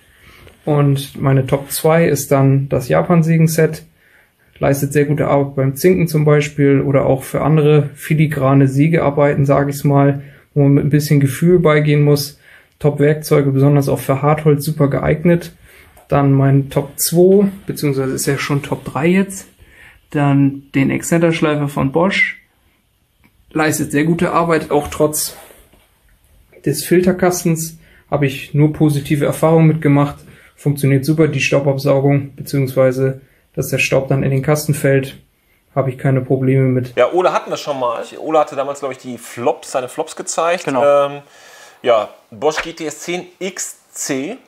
Und meine Top 2 ist dann das Japan-Sägen-Set. Leistet sehr gute Arbeit beim Zinken zum Beispiel oder auch für andere filigrane Sägearbeiten, sage ich mal, wo man mit ein bisschen Gefühl beigehen muss. Top-Werkzeuge, besonders auch für Hartholz, super geeignet. Dann mein Top 2, beziehungsweise ist ja schon Top 3 jetzt. Dann den Exzenterschleifer von Bosch. Leistet sehr gute Arbeit, auch trotz des Filterkastens habe ich nur positive Erfahrungen mitgemacht. Funktioniert super, die Staubabsaugung, beziehungsweise dass der Staub dann in den Kasten fällt, habe ich keine Probleme mit. Ja, Ole hatten wir schon mal. Ole hatte damals, glaube ich, die Flops, seine Flops gezeigt. Genau. Ähm, ja, Bosch GTS 10 XC.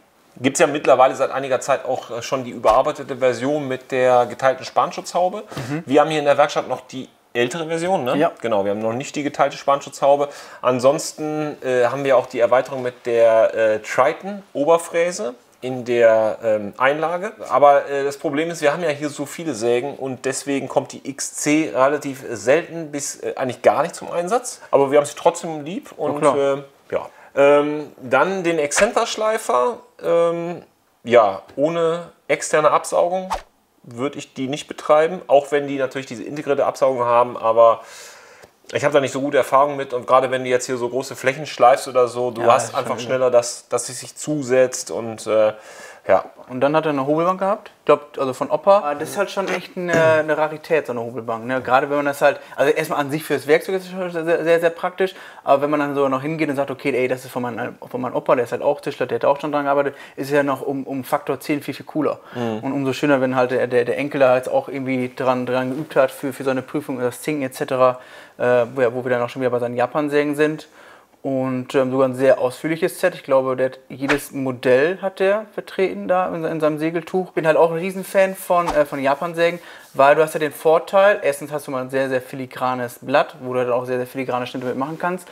Gibt es ja mittlerweile seit einiger Zeit auch äh, schon die überarbeitete Version mit der geteilten Spannschutzhaube. Wir haben hier in der Werkstatt noch die ältere Version, ne? Ja. Genau, wir haben noch nicht die geteilte Spannschutzhaube. Ansonsten äh, haben wir auch die Erweiterung mit der äh, Triton Oberfräse in der ähm, Einlage. Aber äh, das Problem ist, wir haben ja hier so viele Sägen und deswegen kommt die XC relativ selten bis äh, eigentlich gar nicht zum Einsatz. Aber wir haben sie trotzdem lieb und äh, ja. Ähm, dann den Exzenterschleifer. Ähm, ja, ohne externe Absaugung würde ich die nicht betreiben, auch wenn die natürlich diese integrierte Absaugung haben, aber ich habe da nicht so gute Erfahrungen mit und gerade wenn du jetzt hier so große Flächen schleifst oder so, du Ja, hast einfach schneller, dass, dass es sich zusetzt und äh, ja. Und dann hat er eine Hobelbank gehabt. Ich glaube, also von Opa. Das ist halt schon echt eine, eine Rarität, so eine Hobelbank. Ne? Gerade wenn man das halt, also erstmal an sich für das Werkzeug ist es schon sehr, sehr, sehr praktisch. Aber wenn man dann so noch hingeht und sagt, okay, ey, das ist von meinem, von meinem Opa, der ist halt auch Tischler, der hat auch schon dran gearbeitet, ist es ja noch um, um Faktor 10 viel, viel cooler. Und umso schöner, wenn halt der, der, der Enkel da jetzt auch irgendwie dran, dran geübt hat für, für seine Prüfung, das Zinken etc., äh, wo, ja, wo wir dann auch schon wieder bei seinen Japan-Sägen sind. Und ähm, sogar ein sehr ausführliches Set. Ich glaube, der hat, jedes Modell hat der vertreten da in, in seinem Segeltuch. Bin halt auch ein Riesenfan von, äh, von Japan-Sägen, weil du hast ja den Vorteil, erstens hast du mal ein sehr, sehr filigranes Blatt, wo du dann auch sehr, sehr filigrane Schnitte mitmachen kannst.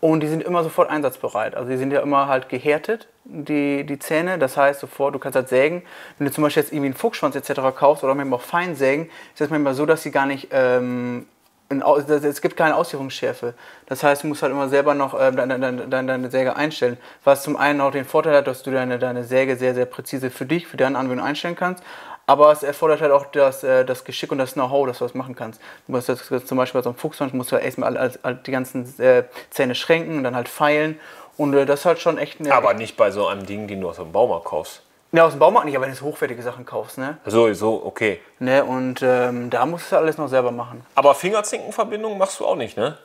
Und die sind immer sofort einsatzbereit. Also die sind ja immer halt gehärtet, die, die Zähne. Das heißt sofort, du kannst halt sägen. Wenn du zum Beispiel jetzt irgendwie einen Fuchsschwanz etc. kaufst oder manchmal auch Feinsägen, ist das manchmal so, dass sie gar nicht ähm, es gibt keine Ausführungsschärfe. Das heißt, du musst halt immer selber noch ähm, deine, deine, deine, Säge einstellen. Was zum einen auch den Vorteil hat, dass du deine, deine Säge sehr, sehr präzise für dich, für deine Anwendung einstellen kannst. Aber es erfordert halt auch das, äh, das Geschick und das Know-how, dass du das machen kannst. Du musst jetzt, zum Beispiel bei so einem Fuchshorn musst du halt erstmal all, all, die ganzen äh, Zähne schränken und dann halt feilen. Und äh, das ist halt schon echt eine. Aber nicht bei so einem Ding, den du aus dem Baumarkt kaufst. Ja, aus dem Baumarkt nicht, aber wenn du hochwertige Sachen kaufst, ne? So, so, okay. ne? Und ähm, da musst du alles noch selber machen. Aber Fingerzinkenverbindung machst du auch nicht, ne?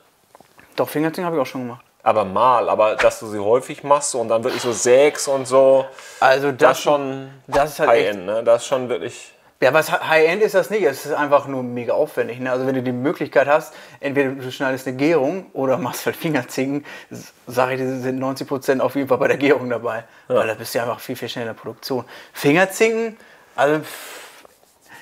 Doch, Fingerzinken habe ich auch schon gemacht. Aber mal, aber dass du sie häufig machst und dann wirklich so sägst und so, Also das, das schon das ist halt High-End, ne? Das ist schon wirklich. Ja, was High-End ist das nicht. Es ist einfach nur mega aufwendig. Ne? Also wenn du die Möglichkeit hast, entweder du schneidest eine Gärung oder *laughs* machst halt Fingerzinken, sage ich, dir, sind 90% auf jeden Fall bei der Gärung dabei. Weil da bist du ja einfach viel, viel schneller in der Produktion. Fingerzinken, also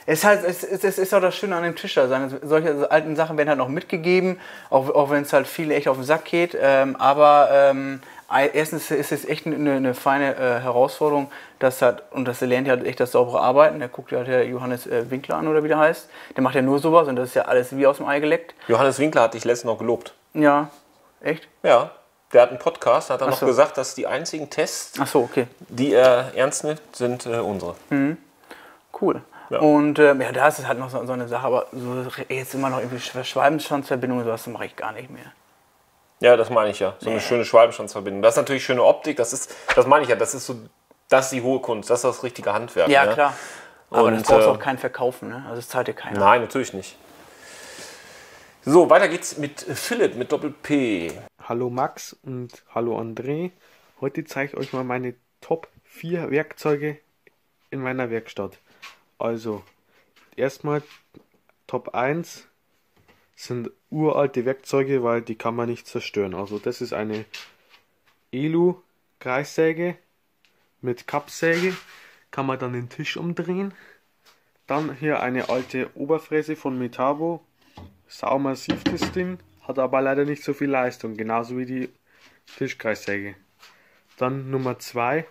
es ist halt, es, es, es ist auch das Schöne an dem Tischer sein. Solche alten Sachen werden halt noch mitgegeben, auch, auch wenn es halt viel echt auf den Sack geht. Ähm, aber ähm, erstens ist es echt eine, eine feine äh, Herausforderung, dass halt, und das lernt ja halt echt das saubere Arbeiten. Der guckt ja halt der Johannes äh, Winkler an oder wie der heißt. Der macht ja nur sowas und das ist ja alles wie aus dem Ei geleckt. Johannes Winkler hat dich letztens noch gelobt. Ja, echt? Ja. Der hat einen Podcast, hat er Ach noch so. gesagt, dass die einzigen Tests, so, okay. die er ernst nimmt, sind äh, unsere. Cool. Ja. Und ähm, ja, da ist es halt noch so, so eine Sache, aber so jetzt immer noch irgendwie Schw- Schwalbenschwanzverbindungen, sowas mache ich gar nicht mehr. Ja, das meine ich ja. So eine schöne Schwalbenstandsverbindung. Das ist natürlich schöne Optik, das ist, das meine ich ja, das ist so, das ist die hohe Kunst, das ist das richtige Handwerk. Ja, ne? klar. Aber das Und, brauchst du äh, auch keinen verkaufen, ne? Also das zahlt dir keiner. Nein, natürlich nicht. So, weiter geht's mit Philipp mit Doppel P. Hallo Max und hallo André. Heute zeige ich euch mal meine Top 4 Werkzeuge in meiner Werkstatt. Also, erstmal Top 1 sind uralte Werkzeuge, weil die kann man nicht zerstören. Also das ist eine Elu Kreissäge mit Kappsäge, kann man dann den Tisch umdrehen. Dann hier eine alte Oberfräse von Metabo, saumassiv das Ding, hat aber leider nicht so viel Leistung, genauso wie die Tischkreissäge. Dann Nummer 2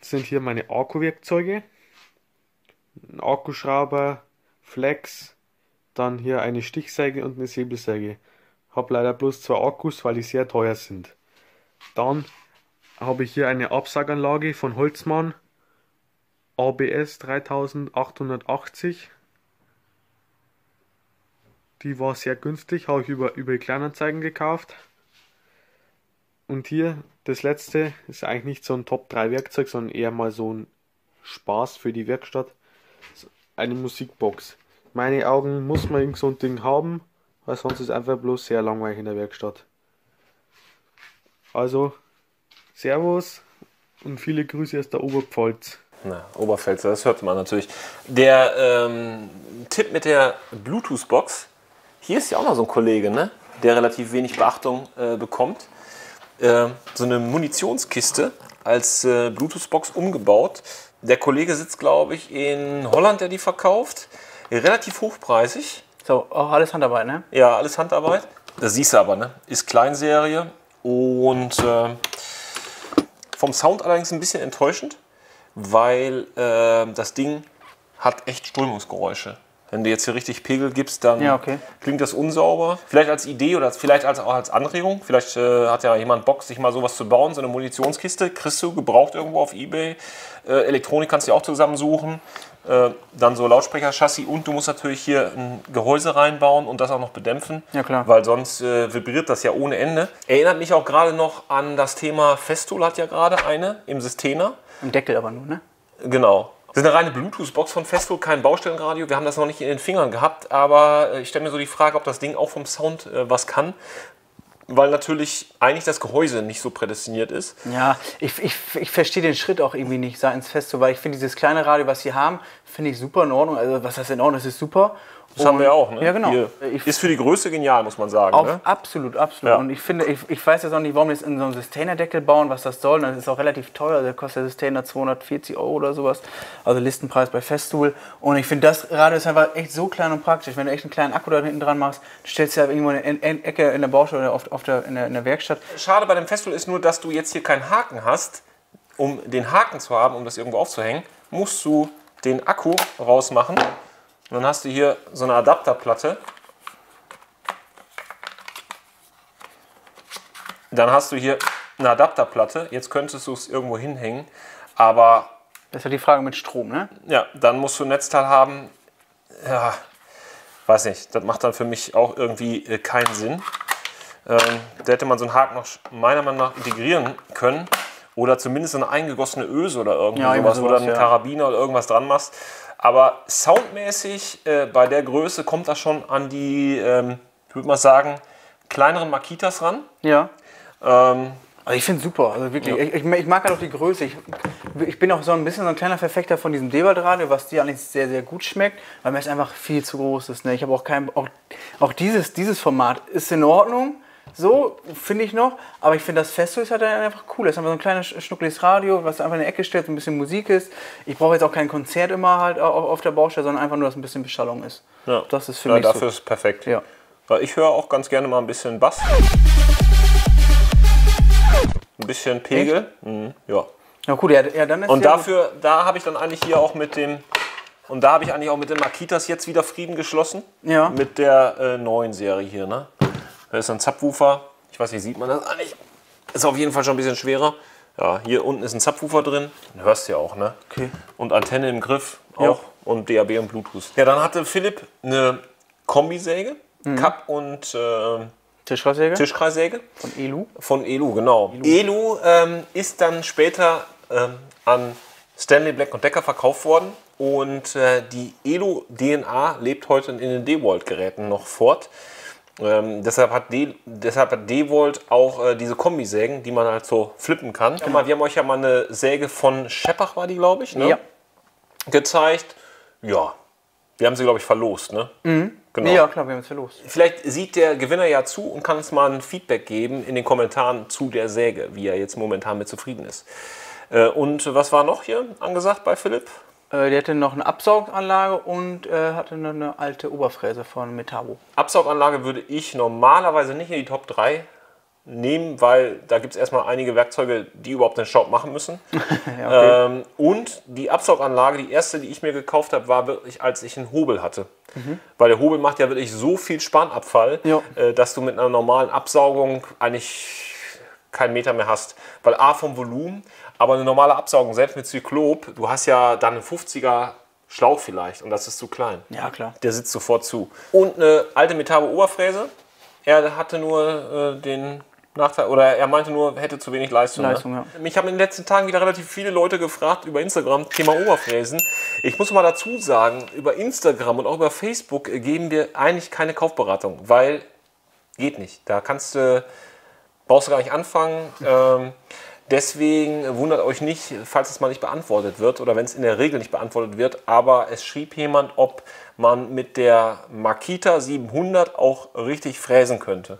sind hier meine Akkuwerkzeuge. Akkuschrauber, Flex, dann hier eine Stichsäge und eine Säbelsäge. Hab leider bloß zwei Akkus, weil die sehr teuer sind. Dann habe ich hier eine Absaganlage von Holzmann ABS 3880. Die war sehr günstig, habe ich über, über Kleinanzeigen gekauft. Und hier das letzte ist eigentlich nicht so ein Top 3 Werkzeug, sondern eher mal so ein Spaß für die Werkstatt. Eine Musikbox. Meine Augen muss man irgend so ein Ding haben, weil sonst ist einfach bloß sehr langweilig in der Werkstatt. Also, Servus und viele Grüße aus der Oberpfalz. Na, Oberpfälzer, das hört man natürlich. Der ähm, Tipp mit der Bluetooth-Box, hier ist ja auch noch so ein Kollege, ne? der relativ wenig Beachtung äh, bekommt. Äh, so eine Munitionskiste als äh, Bluetooth-Box umgebaut. Der Kollege sitzt, glaube ich, in Holland, der die verkauft. Relativ hochpreisig. So, auch alles Handarbeit, ne? Ja, alles Handarbeit. Das siehst du aber, ne? Ist Kleinserie und äh, vom Sound allerdings ein bisschen enttäuschend, weil äh, das Ding hat echt Strömungsgeräusche. Wenn du jetzt hier richtig Pegel gibst, dann Ja, okay. klingt das unsauber. Vielleicht als Idee oder vielleicht als, auch als Anregung. Vielleicht äh, hat ja jemand Bock, sich mal sowas zu bauen, so eine Munitionskiste. Kriegst du gebraucht irgendwo auf Ebay. Äh, Elektronik kannst du auch zusammensuchen. Äh, dann so Lautsprecherchassis und du musst natürlich hier ein Gehäuse reinbauen und das auch noch bedämpfen. Ja, klar. Weil sonst äh, vibriert das ja ohne Ende. Erinnert mich auch gerade noch an das Thema Festool hat ja gerade eine im Systema. Im Deckel aber nur, ne? Genau. Das ist eine reine Bluetooth-Box von Festool, kein Baustellenradio. Wir haben das noch nicht in den Fingern gehabt, aber äh, ich stelle mir so die Frage, ob das Ding auch vom Sound äh, was kann. Weil natürlich eigentlich das Gehäuse nicht so prädestiniert ist. Ja, ich, ich, ich verstehe den Schritt auch irgendwie nicht seitens Festo, weil ich finde dieses kleine Radio, was sie haben, finde ich super in Ordnung. Also was heißt in Ordnung, das ist super. Das haben wir ja auch, ne? Ja, genau. Hier. Ist für die Größe genial, muss man sagen. Auf, Ne? Absolut, absolut. Ja. Und ich finde, ich, ich weiß jetzt auch nicht, warum die jetzt in so einen Sustainer-Deckel bauen, was das soll. Das ist auch relativ teuer. Der kostet der Sustainer 240 Euro oder sowas. Also Listenpreis bei Festool. Und ich finde, das Radio ist einfach echt so klein und praktisch. Wenn du echt einen kleinen Akku da hinten dran machst, stellst du ja irgendwo in in- Ecke in der Baustelle oder auf, auf der, in, der, in der Werkstatt. Schade bei dem Festool ist nur, dass du jetzt hier keinen Haken hast. Um den Haken zu haben, um das irgendwo aufzuhängen, musst du den Akku rausmachen. Und dann hast du hier so eine Adapterplatte. Dann hast du hier eine Adapterplatte. Jetzt könntest du es irgendwo hinhängen. Aber Das ist ja die Frage mit Strom, ne? ja, dann musst du ein Netzteil haben. Ja, weiß nicht. Das macht dann für mich auch irgendwie äh, keinen Sinn. Ähm, da hätte man so einen Haken noch meiner Meinung nach integrieren können. Oder zumindest eine eingegossene Öse oder irgendwie Ja, sowas, wo du dann einen ja. Karabiner oder irgendwas dran machst. Aber soundmäßig äh, bei der Größe kommt das schon an die, ähm, ich würde mal sagen, kleineren Makitas ran. Ja. Ähm, Also ich finde es super, also wirklich. Ja. Ich, ich, ich mag halt auch die Größe. Ich, ich bin auch so ein bisschen so ein kleiner Verfechter von diesem Dewald-Radio, was dir eigentlich sehr, sehr gut schmeckt, weil mir es einfach viel zu groß ist. Ne? Ich habe auch kein, auch, auch dieses, dieses Format ist in Ordnung, so finde ich noch, aber ich finde das Festo ist halt einfach cool. Das ist einfach so ein kleines schnuckliges Radio, was einfach in der Ecke steht, so ein bisschen Musik ist. Ich brauche jetzt auch kein Konzert immer halt auf, der Baustelle, sondern einfach nur, dass ein bisschen Beschallung ist. ja. Das ist für ja, mich dafür so. ist es perfekt. Ja. Weil ich höre auch ganz gerne mal ein bisschen Bass. Ein bisschen Pegel. Mhm, ja. Ja gut, ja, ja dann ist Und dafür, da habe ich dann eigentlich hier auch mit dem, und da habe ich eigentlich auch mit den Makitas jetzt wieder Frieden geschlossen. Ja. Mit der äh, neuen Serie hier, ne? Da ist ein Zapfwoofer. Ich weiß nicht, sieht man das eigentlich? Ist auf jeden Fall schon ein bisschen schwerer. Ja, hier unten ist ein Zapfwoofer drin. Den hörst du ja auch, ne? Okay. Und Antenne im Griff auch. Ja. Und DAB und Bluetooth. Ja, dann hatte Philipp eine Kombisäge, Cup und äh, Tischkreissäge Tischkreissäge von Elu. von Elu, genau. Elu, ähm, ist dann später ähm, an Stanley Black Decker verkauft worden und äh, die Elu DNA lebt heute in den DeWalt-Geräten noch fort. Ähm, deshalb hat D, deshalb hat D-Volt auch äh, diese Kombisägen, die man halt so flippen kann. Guck mal, wir haben euch ja mal eine Säge von Scheppach, war die, glaube ich, ne? Ja. gezeigt. Ja, wir haben sie, glaube ich, verlost, ne? Mhm. Genau. Ja, klar, wir haben es verlost. Vielleicht sieht der Gewinner ja zu und kann uns mal ein Feedback geben in den Kommentaren zu der Säge, wie er jetzt momentan mit zufrieden ist. Äh, und was war noch hier angesagt bei Philipp? Äh, die hatte noch eine Absauganlage und äh, hatte eine alte Oberfräse von Metabo. Absauganlage würde ich normalerweise nicht in die Top 3 nehmen, weil da gibt es erstmal einige Werkzeuge, die überhaupt den Staub machen müssen. *laughs* Ja, okay. ähm, und die Absauganlage, die erste, die ich mir gekauft habe, war wirklich, als ich einen Hobel hatte. Mhm. Weil der Hobel macht ja wirklich so viel Spanabfall, äh, dass du mit einer normalen Absaugung eigentlich keinen Meter mehr hast. Weil A vom Volumen, aber eine normale Absaugung, selbst mit Zyklop, du hast ja dann einen 50er Schlauch vielleicht und das ist zu klein. Ja, klar. Der sitzt sofort zu. Und eine alte Metabo-Oberfräse. Er hatte nur äh, den Nachteil, oder er meinte nur, hätte zu wenig Leistung. Leistung, ne? Mich haben in den letzten Tagen wieder relativ viele Leute gefragt über Instagram, Thema Oberfräsen. Ich muss mal dazu sagen, über Instagram und auch über Facebook geben wir eigentlich keine Kaufberatung, weil geht nicht. Da kannst du, brauchst du gar nicht anfangen. Ähm, deswegen wundert euch nicht, falls es mal nicht beantwortet wird oder wenn es in der Regel nicht beantwortet wird. Aber es schrieb jemand, ob man mit der Makita 700 auch richtig fräsen könnte.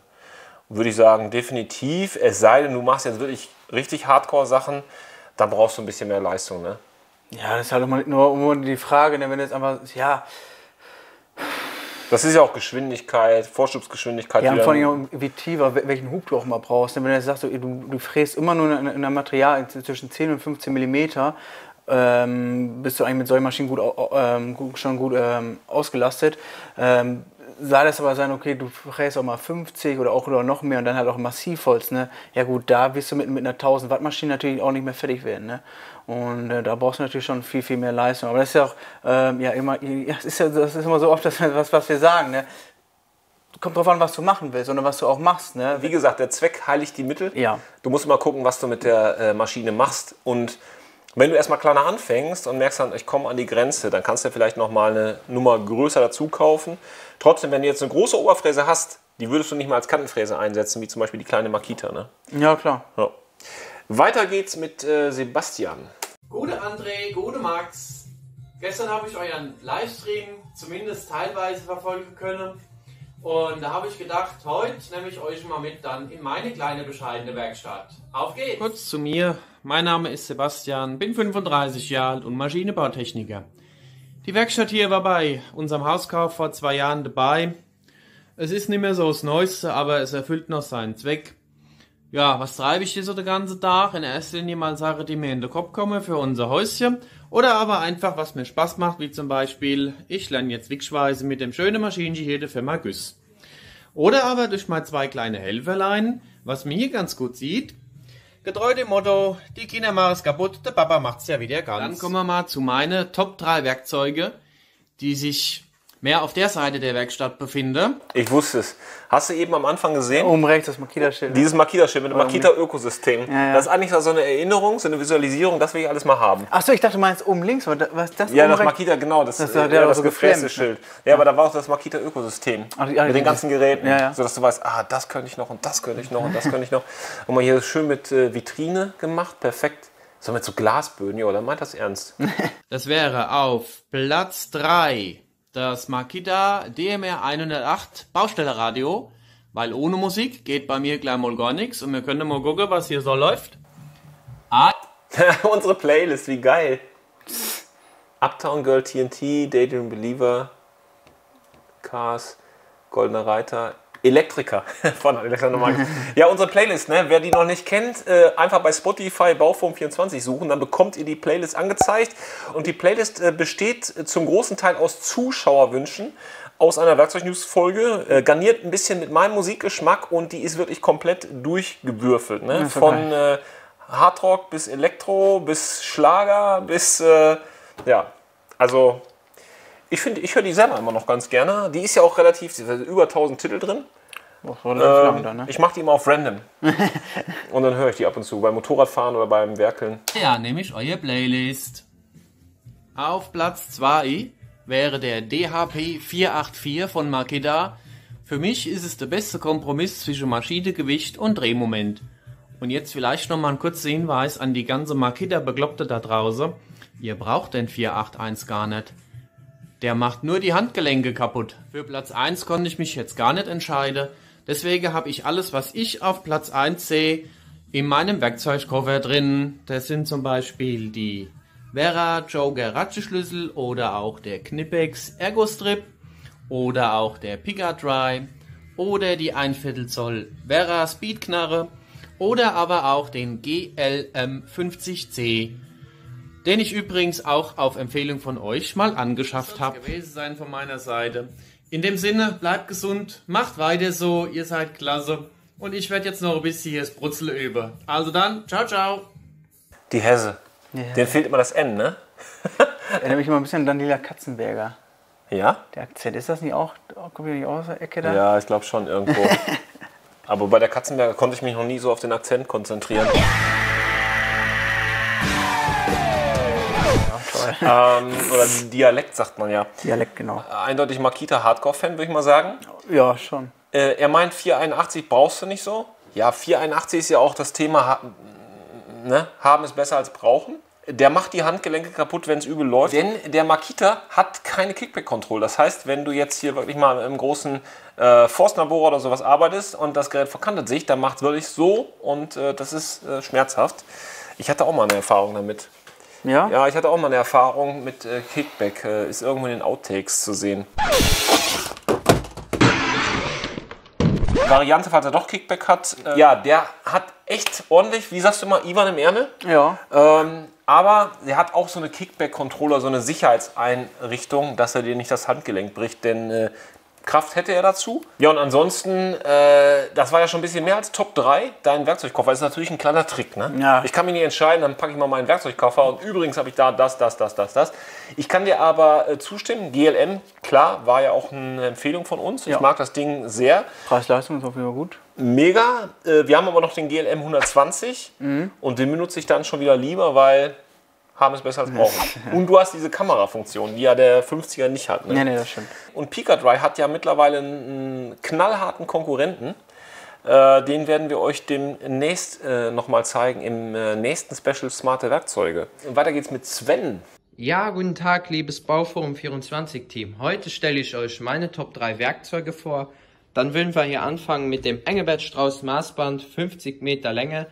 Würde ich sagen, definitiv. Es sei denn, du machst jetzt wirklich richtig Hardcore-Sachen, dann brauchst du ein bisschen mehr Leistung. Ne? Ja, das ist halt immer nur, die Frage, ne, wenn du jetzt einfach, ja, Das ist ja auch Geschwindigkeit, Vorschubsgeschwindigkeit. ja und vor allem wie tiefer, wel- welchen Hub du auch mal brauchst. ne, Wenn du jetzt sagst, du, du, fräst immer nur in, in einem Material zwischen 10 und 15 Millimeter, ähm, bist du eigentlich mit solchen Maschinen gut, ähm, gut, schon gut ähm, ausgelastet. Sei das aber sein, okay, du fräst auch mal 50 oder auch oder noch mehr und dann halt auch Massivholz, ne? Ja gut, da wirst du mit, mit einer 1000 Watt Maschine natürlich auch nicht mehr fertig werden, ne? Und äh, da brauchst du natürlich schon viel, viel mehr Leistung. Aber das ist ja auch, ähm, ja immer, das ist ja das ist immer so oft das, was, was wir sagen, ne? Kommt drauf an, was du machen willst und was du auch machst, ne? Wie gesagt, der Zweck heiligt die Mittel. Ja. Du musst immer gucken, was du mit der äh, Maschine machst. Und wenn du erstmal kleiner anfängst und merkst dann, ich komme an die Grenze, dann kannst du vielleicht nochmal eine Nummer größer dazu kaufen. Trotzdem, wenn du jetzt eine große Oberfräse hast, die würdest du nicht mal als Kantenfräse einsetzen, wie zum Beispiel die kleine Makita. Ne? Ja, klar. Ja. Weiter geht's mit äh, Sebastian. Gute André, gute Max. Gestern habe ich euren Livestream zumindest teilweise verfolgen können. Und da habe ich gedacht, heute nehme ich euch mal mit dann in meine kleine bescheidene Werkstatt. Auf geht's! Kurz zu mir. Mein Name ist Sebastian, bin 35 Jahre alt und Maschinenbautechniker. Die Werkstatt hier war bei unserem Hauskauf vor zwei Jahren dabei. Es ist nicht mehr so das Neueste, aber es erfüllt noch seinen Zweck. Ja, was treibe ich hier so den ganzen Tag? In erster Linie mal Sachen, die mir in den Kopf kommen für unser Häuschen. Oder aber einfach, was mir Spaß macht, wie zum Beispiel, ich lerne jetzt Wickschweiße mit dem schönen Maschinchen hier der Firma Güss. Oder aber durch mal zwei kleine Helferlein, was man hier ganz gut sieht. Getreu dem Motto, die Kinder machen es kaputt, der Papa macht's ja wieder ganz. Dann kommen wir mal zu meinen Top 3 Werkzeuge, die sich mehr auf der Seite der Werkstatt befinden. Ich wusste es. Hast du eben am Anfang gesehen? Oben rechts das Makita-Schild. Dieses Makita-Schild mit dem Makita-Ökosystem. Ja, ja. Das ist eigentlich so eine Erinnerung, so eine Visualisierung, das will ich alles mal haben. Achso, ich dachte, du meinst oben links, was ist das? Ja, das? Makita, genau, das, Das das, ist ja- das so gefräste ne? Schild. Ja, aber da war auch das Makita-Ökosystem. Ach, die- ach, mit den ganzen Geräten, Ja, ja. sodass du weißt, ah, das könnte ich noch und das könnte ich noch und das könnte ich noch. Und mal hier schön mit äh, Vitrine gemacht, perfekt. So mit so Glasböden, ja, oder meint das ernst? Das wäre auf Platz 3 das Makita DMR 108 Baustelleradio, weil ohne Musik geht bei mir gleich mal gar nichts und wir können mal gucken, was hier so läuft. Ah, *laughs* Unsere Playlist, wie geil. Uptown Girl TNT, Daydream Believer, Cars, Goldener Reiter, Elektriker *laughs* von Alexander Mark. Ja, unsere Playlist, ne? wer die noch nicht kennt, äh, einfach bei Spotify Bauform24 suchen, dann bekommt ihr die Playlist angezeigt. Und die Playlist äh, besteht äh, zum großen Teil aus Zuschauerwünschen aus einer Werkzeug-News-Folge, äh, garniert ein bisschen mit meinem Musikgeschmack und die ist wirklich komplett durchgewürfelt. Ne? Ja, Von äh, Hardrock bis Elektro, bis Schlager, bis, äh, ja, also ich finde, ich höre die selber immer noch ganz gerne. Die ist ja auch relativ, sie sind über 1000 Titel drin. Ähm, dann, ne? Ich mache die immer auf random. *laughs* und dann höre ich die ab und zu beim Motorradfahren oder beim Werkeln. Ja, nämlich eure Playlist. Auf Platz 2 wäre der DHP 484 von Makita Für mich ist es der beste Kompromiss zwischen Maschinegewicht und Drehmoment. Und jetzt vielleicht noch mal ein kurzer Hinweis an die ganze Makita-Bekloppte da draußen. Ihr braucht den 481 gar nicht. Der macht nur die Handgelenke kaputt. Für Platz 1 konnte ich mich jetzt gar nicht entscheiden. Deswegen habe ich alles, was ich auf Platz 1 sehe, in meinem Werkzeugkoffer drin. Das sind zum Beispiel die Vera Joker Ratscheschlüssel oder auch der Knipex Ergo Strip oder auch der Picker Dry oder die 1 Viertel Zoll Vera Speedknarre oder aber auch den GLM 50C, den ich übrigens auch auf Empfehlung von euch mal angeschafft habe. gewesen sein von meiner Seite. In dem Sinne, bleibt gesund, macht weiter so, ihr seid klasse. Und ich werde jetzt noch ein bisschen hier das Brutzel üben. Also dann, ciao, ciao. Die Hesse. Ja. Dem fehlt immer das N, ne? *laughs* Erinnert mich immer ein bisschen an Daniela Katzenberger. Ja? Der Akzent, ist das nicht auch, kommt der nicht auch aus der Ecke da? Ja, ich glaube schon irgendwo. *laughs* Aber bei der Katzenberger konnte ich mich noch nie so auf den Akzent konzentrieren. *laughs* *laughs* ähm, oder Dialekt sagt man ja. Dialekt, genau. Eindeutig Makita Hardcore-Fan, würde ich mal sagen. Ja, schon. Äh, er meint 481 brauchst du nicht so. Ja, 481 ist ja auch das Thema, ne? haben ist besser als brauchen. Der macht die Handgelenke kaputt, wenn es übel läuft. Denn der Makita hat keine Kickback-Control. Das heißt, wenn du jetzt hier wirklich mal im großen äh, Forstnerbohrer oder sowas arbeitest und das Gerät verkantet sich, dann macht es wirklich so und äh, das ist äh, schmerzhaft. Ich hatte auch mal eine Erfahrung damit. Ja? Ja, ich hatte auch mal eine Erfahrung mit äh, Kickback. Äh, ist irgendwo in den Outtakes zu sehen. Variante, falls er doch Kickback hat. Äh, ja, der hat echt ordentlich, wie sagst du immer, Ivan im Ärmel. Ja. Ähm, aber er hat auch so eine Kickback-Controller, so eine Sicherheitseinrichtung, dass er dir nicht das Handgelenk bricht. Denn äh, Kraft hätte er dazu. Ja, und ansonsten, äh, das war ja schon ein bisschen mehr als Top 3. Dein Werkzeugkoffer ist natürlich ein kleiner Trick. Ne? Ja. Ich kann mich nicht entscheiden, dann packe ich mal meinen Werkzeugkoffer und übrigens habe ich da das, das, das, das, das. Ich kann dir aber äh, zustimmen, GLM, klar, war ja auch eine Empfehlung von uns. Ich Ja. mag das Ding sehr. Preis-Leistung ist auf jeden Fall gut. Mega. Äh, wir haben aber noch den GLM 120 Mhm. und den benutze ich dann schon wieder lieber, weil haben es besser als brauchen. *laughs* Und du hast diese Kamerafunktion, die ja der 50er nicht hat. Ne? Nee, nee, das stimmt. Und Pika Dry hat ja mittlerweile einen knallharten Konkurrenten. Äh, den werden wir euch demnächst äh, nochmal zeigen im äh, nächsten Special Smarte Werkzeuge. Und weiter geht's mit Sven. Ja, guten Tag, liebes Bauforum 24 Team. Heute stelle ich euch meine Top 3 Werkzeuge vor. Dann würden wir hier anfangen mit dem Engelbert Strauß Maßband 50 Meter Länge.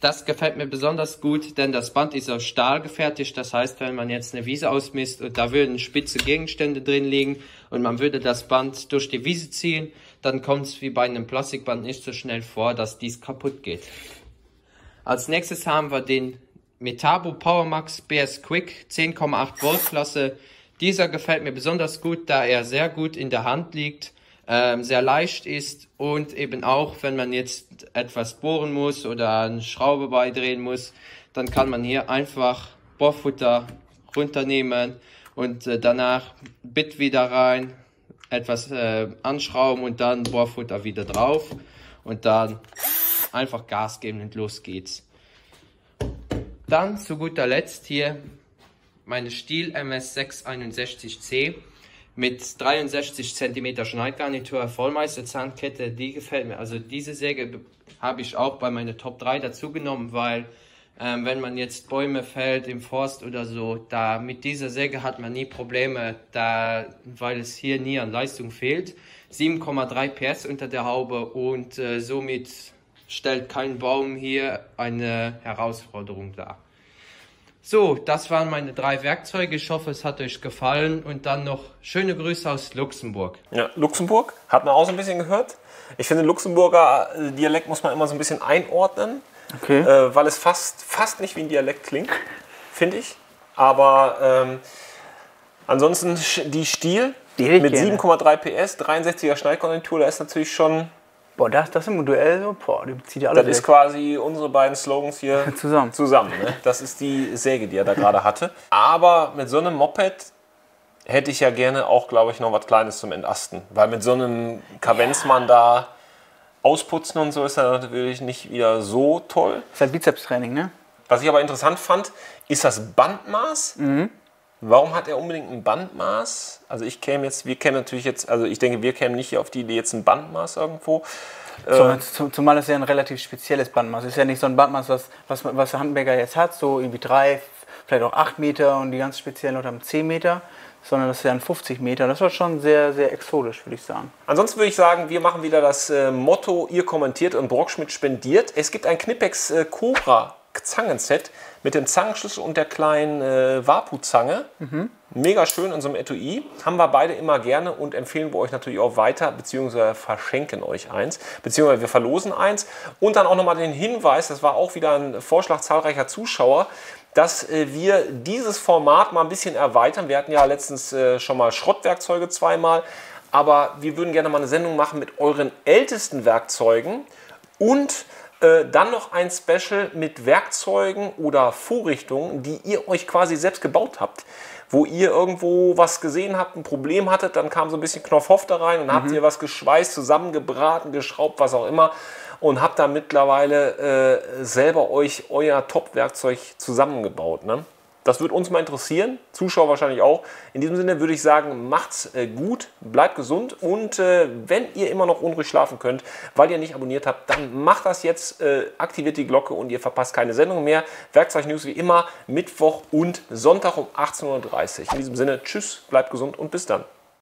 Das gefällt mir besonders gut, denn das Band ist aus Stahl gefertigt. Das heißt, wenn man jetzt eine Wiese ausmisst und da würden spitze Gegenstände drin liegen und man würde das Band durch die Wiese ziehen, dann kommt es wie bei einem Plastikband nicht so schnell vor, dass dies kaputt geht. Als nächstes haben wir den Metabo PowerMax BS Quick 10,8 Volt Klasse. Dieser gefällt mir besonders gut, da er sehr gut in der Hand liegt, ähm, sehr leicht ist und eben auch, wenn man jetzt etwas bohren muss oder eine Schraube beidrehen muss, dann kann man hier einfach Bohrfutter runternehmen und äh, danach Bit wieder rein, etwas äh, anschrauben und dann Bohrfutter wieder drauf und dann einfach Gas geben und los geht's. Dann zu guter Letzt hier meine Stiel MS 661C mit 63 cm Schneidgarnitur, Vollmeister Zahnkette, die gefällt mir. Also diese Säge be- habe ich auch bei meiner Top 3 dazu genommen, weil ähm, wenn man jetzt Bäume fällt im Forst oder so, da mit dieser Säge hat man nie Probleme, da, weil es hier nie an Leistung fehlt. 7,3 PS unter der Haube und äh, somit stellt kein Baum hier eine Herausforderung dar. So, das waren meine drei Werkzeuge. Ich hoffe, es hat euch gefallen. Und dann noch schöne Grüße aus Luxemburg. Ja, Luxemburg, hat man auch so ein bisschen gehört. Ich finde, Luxemburger äh, Dialekt muss man immer so ein bisschen einordnen, Okay. äh, weil es fast, fast nicht wie ein Dialekt klingt, finde ich. Aber ähm, ansonsten die hätte ich mit gerne. 7,3 PS, 63er Schneidkonjunktur, da ist natürlich schon, Boah, das, das im Duell so, boah, die zieht ja alle das ist weg. quasi unsere beiden Slogans hier *laughs* Zusammen. zusammen. Ne? Das ist die Säge, die er da gerade hatte. Aber mit so einem Moped hätte ich ja gerne auch, glaube ich, noch was Kleines zum Entasten. Weil mit so einem Kavenzmann da ausputzen und so ist er natürlich nicht wieder so toll. ist halt Bizepstraining, ne? Was ich aber interessant fand, ist das Bandmaß. Warum hat er unbedingt ein Bandmaß? Also ich käme jetzt, wir kämen natürlich jetzt, also ich denke, wir kämen nicht hier auf die Idee, jetzt ein Bandmaß irgendwo. So, zum- zumal es ja ein relativ spezielles Bandmaß ist. ja nicht so ein Bandmaß, was, was, was der Handwerker jetzt hat, so irgendwie drei, vielleicht auch acht Meter und die ganz speziellen Leute haben 10 Meter, sondern das ist ja ein 50 Meter. Das war schon sehr, sehr exotisch, würde ich sagen. Ansonsten würde ich sagen, wir machen wieder das äh, Motto, ihr kommentiert und Brockschmidt spendiert. Es gibt ein Knipex äh, Cobra Zangenset mit dem Zangenschlüssel und der kleinen äh, Wapu-Zange. Mega schön in so einem Etui. Haben wir beide immer gerne und empfehlen wir euch natürlich auch weiter, beziehungsweise verschenken euch eins, beziehungsweise wir verlosen eins. Und dann auch nochmal den Hinweis, das war auch wieder ein Vorschlag zahlreicher Zuschauer, dass äh, wir dieses Format mal ein bisschen erweitern. Wir hatten ja letztens äh, schon mal Schrottwerkzeuge zweimal, aber wir würden gerne mal eine Sendung machen mit euren ältesten Werkzeugen und äh, dann noch ein Special mit Werkzeugen oder Vorrichtungen, die ihr euch quasi selbst gebaut habt. Wo ihr irgendwo was gesehen habt, ein Problem hattet, dann kam so ein bisschen Knopfhoff da rein und habt ihr was geschweißt, zusammengebraten, geschraubt, was auch immer. Und habt da mittlerweile äh, selber euch euer Top-Werkzeug zusammengebaut. Ne? Das würde uns mal interessieren, Zuschauer wahrscheinlich auch. In diesem Sinne würde ich sagen, macht's äh, gut, bleibt gesund und äh, wenn ihr immer noch unruhig schlafen könnt, weil ihr nicht abonniert habt, dann macht das jetzt, äh, aktiviert die Glocke und ihr verpasst keine Sendung mehr. Werkzeug-News wie immer, Mittwoch und Sonntag um 18.30 Uhr. In diesem Sinne, tschüss, bleibt gesund und bis dann.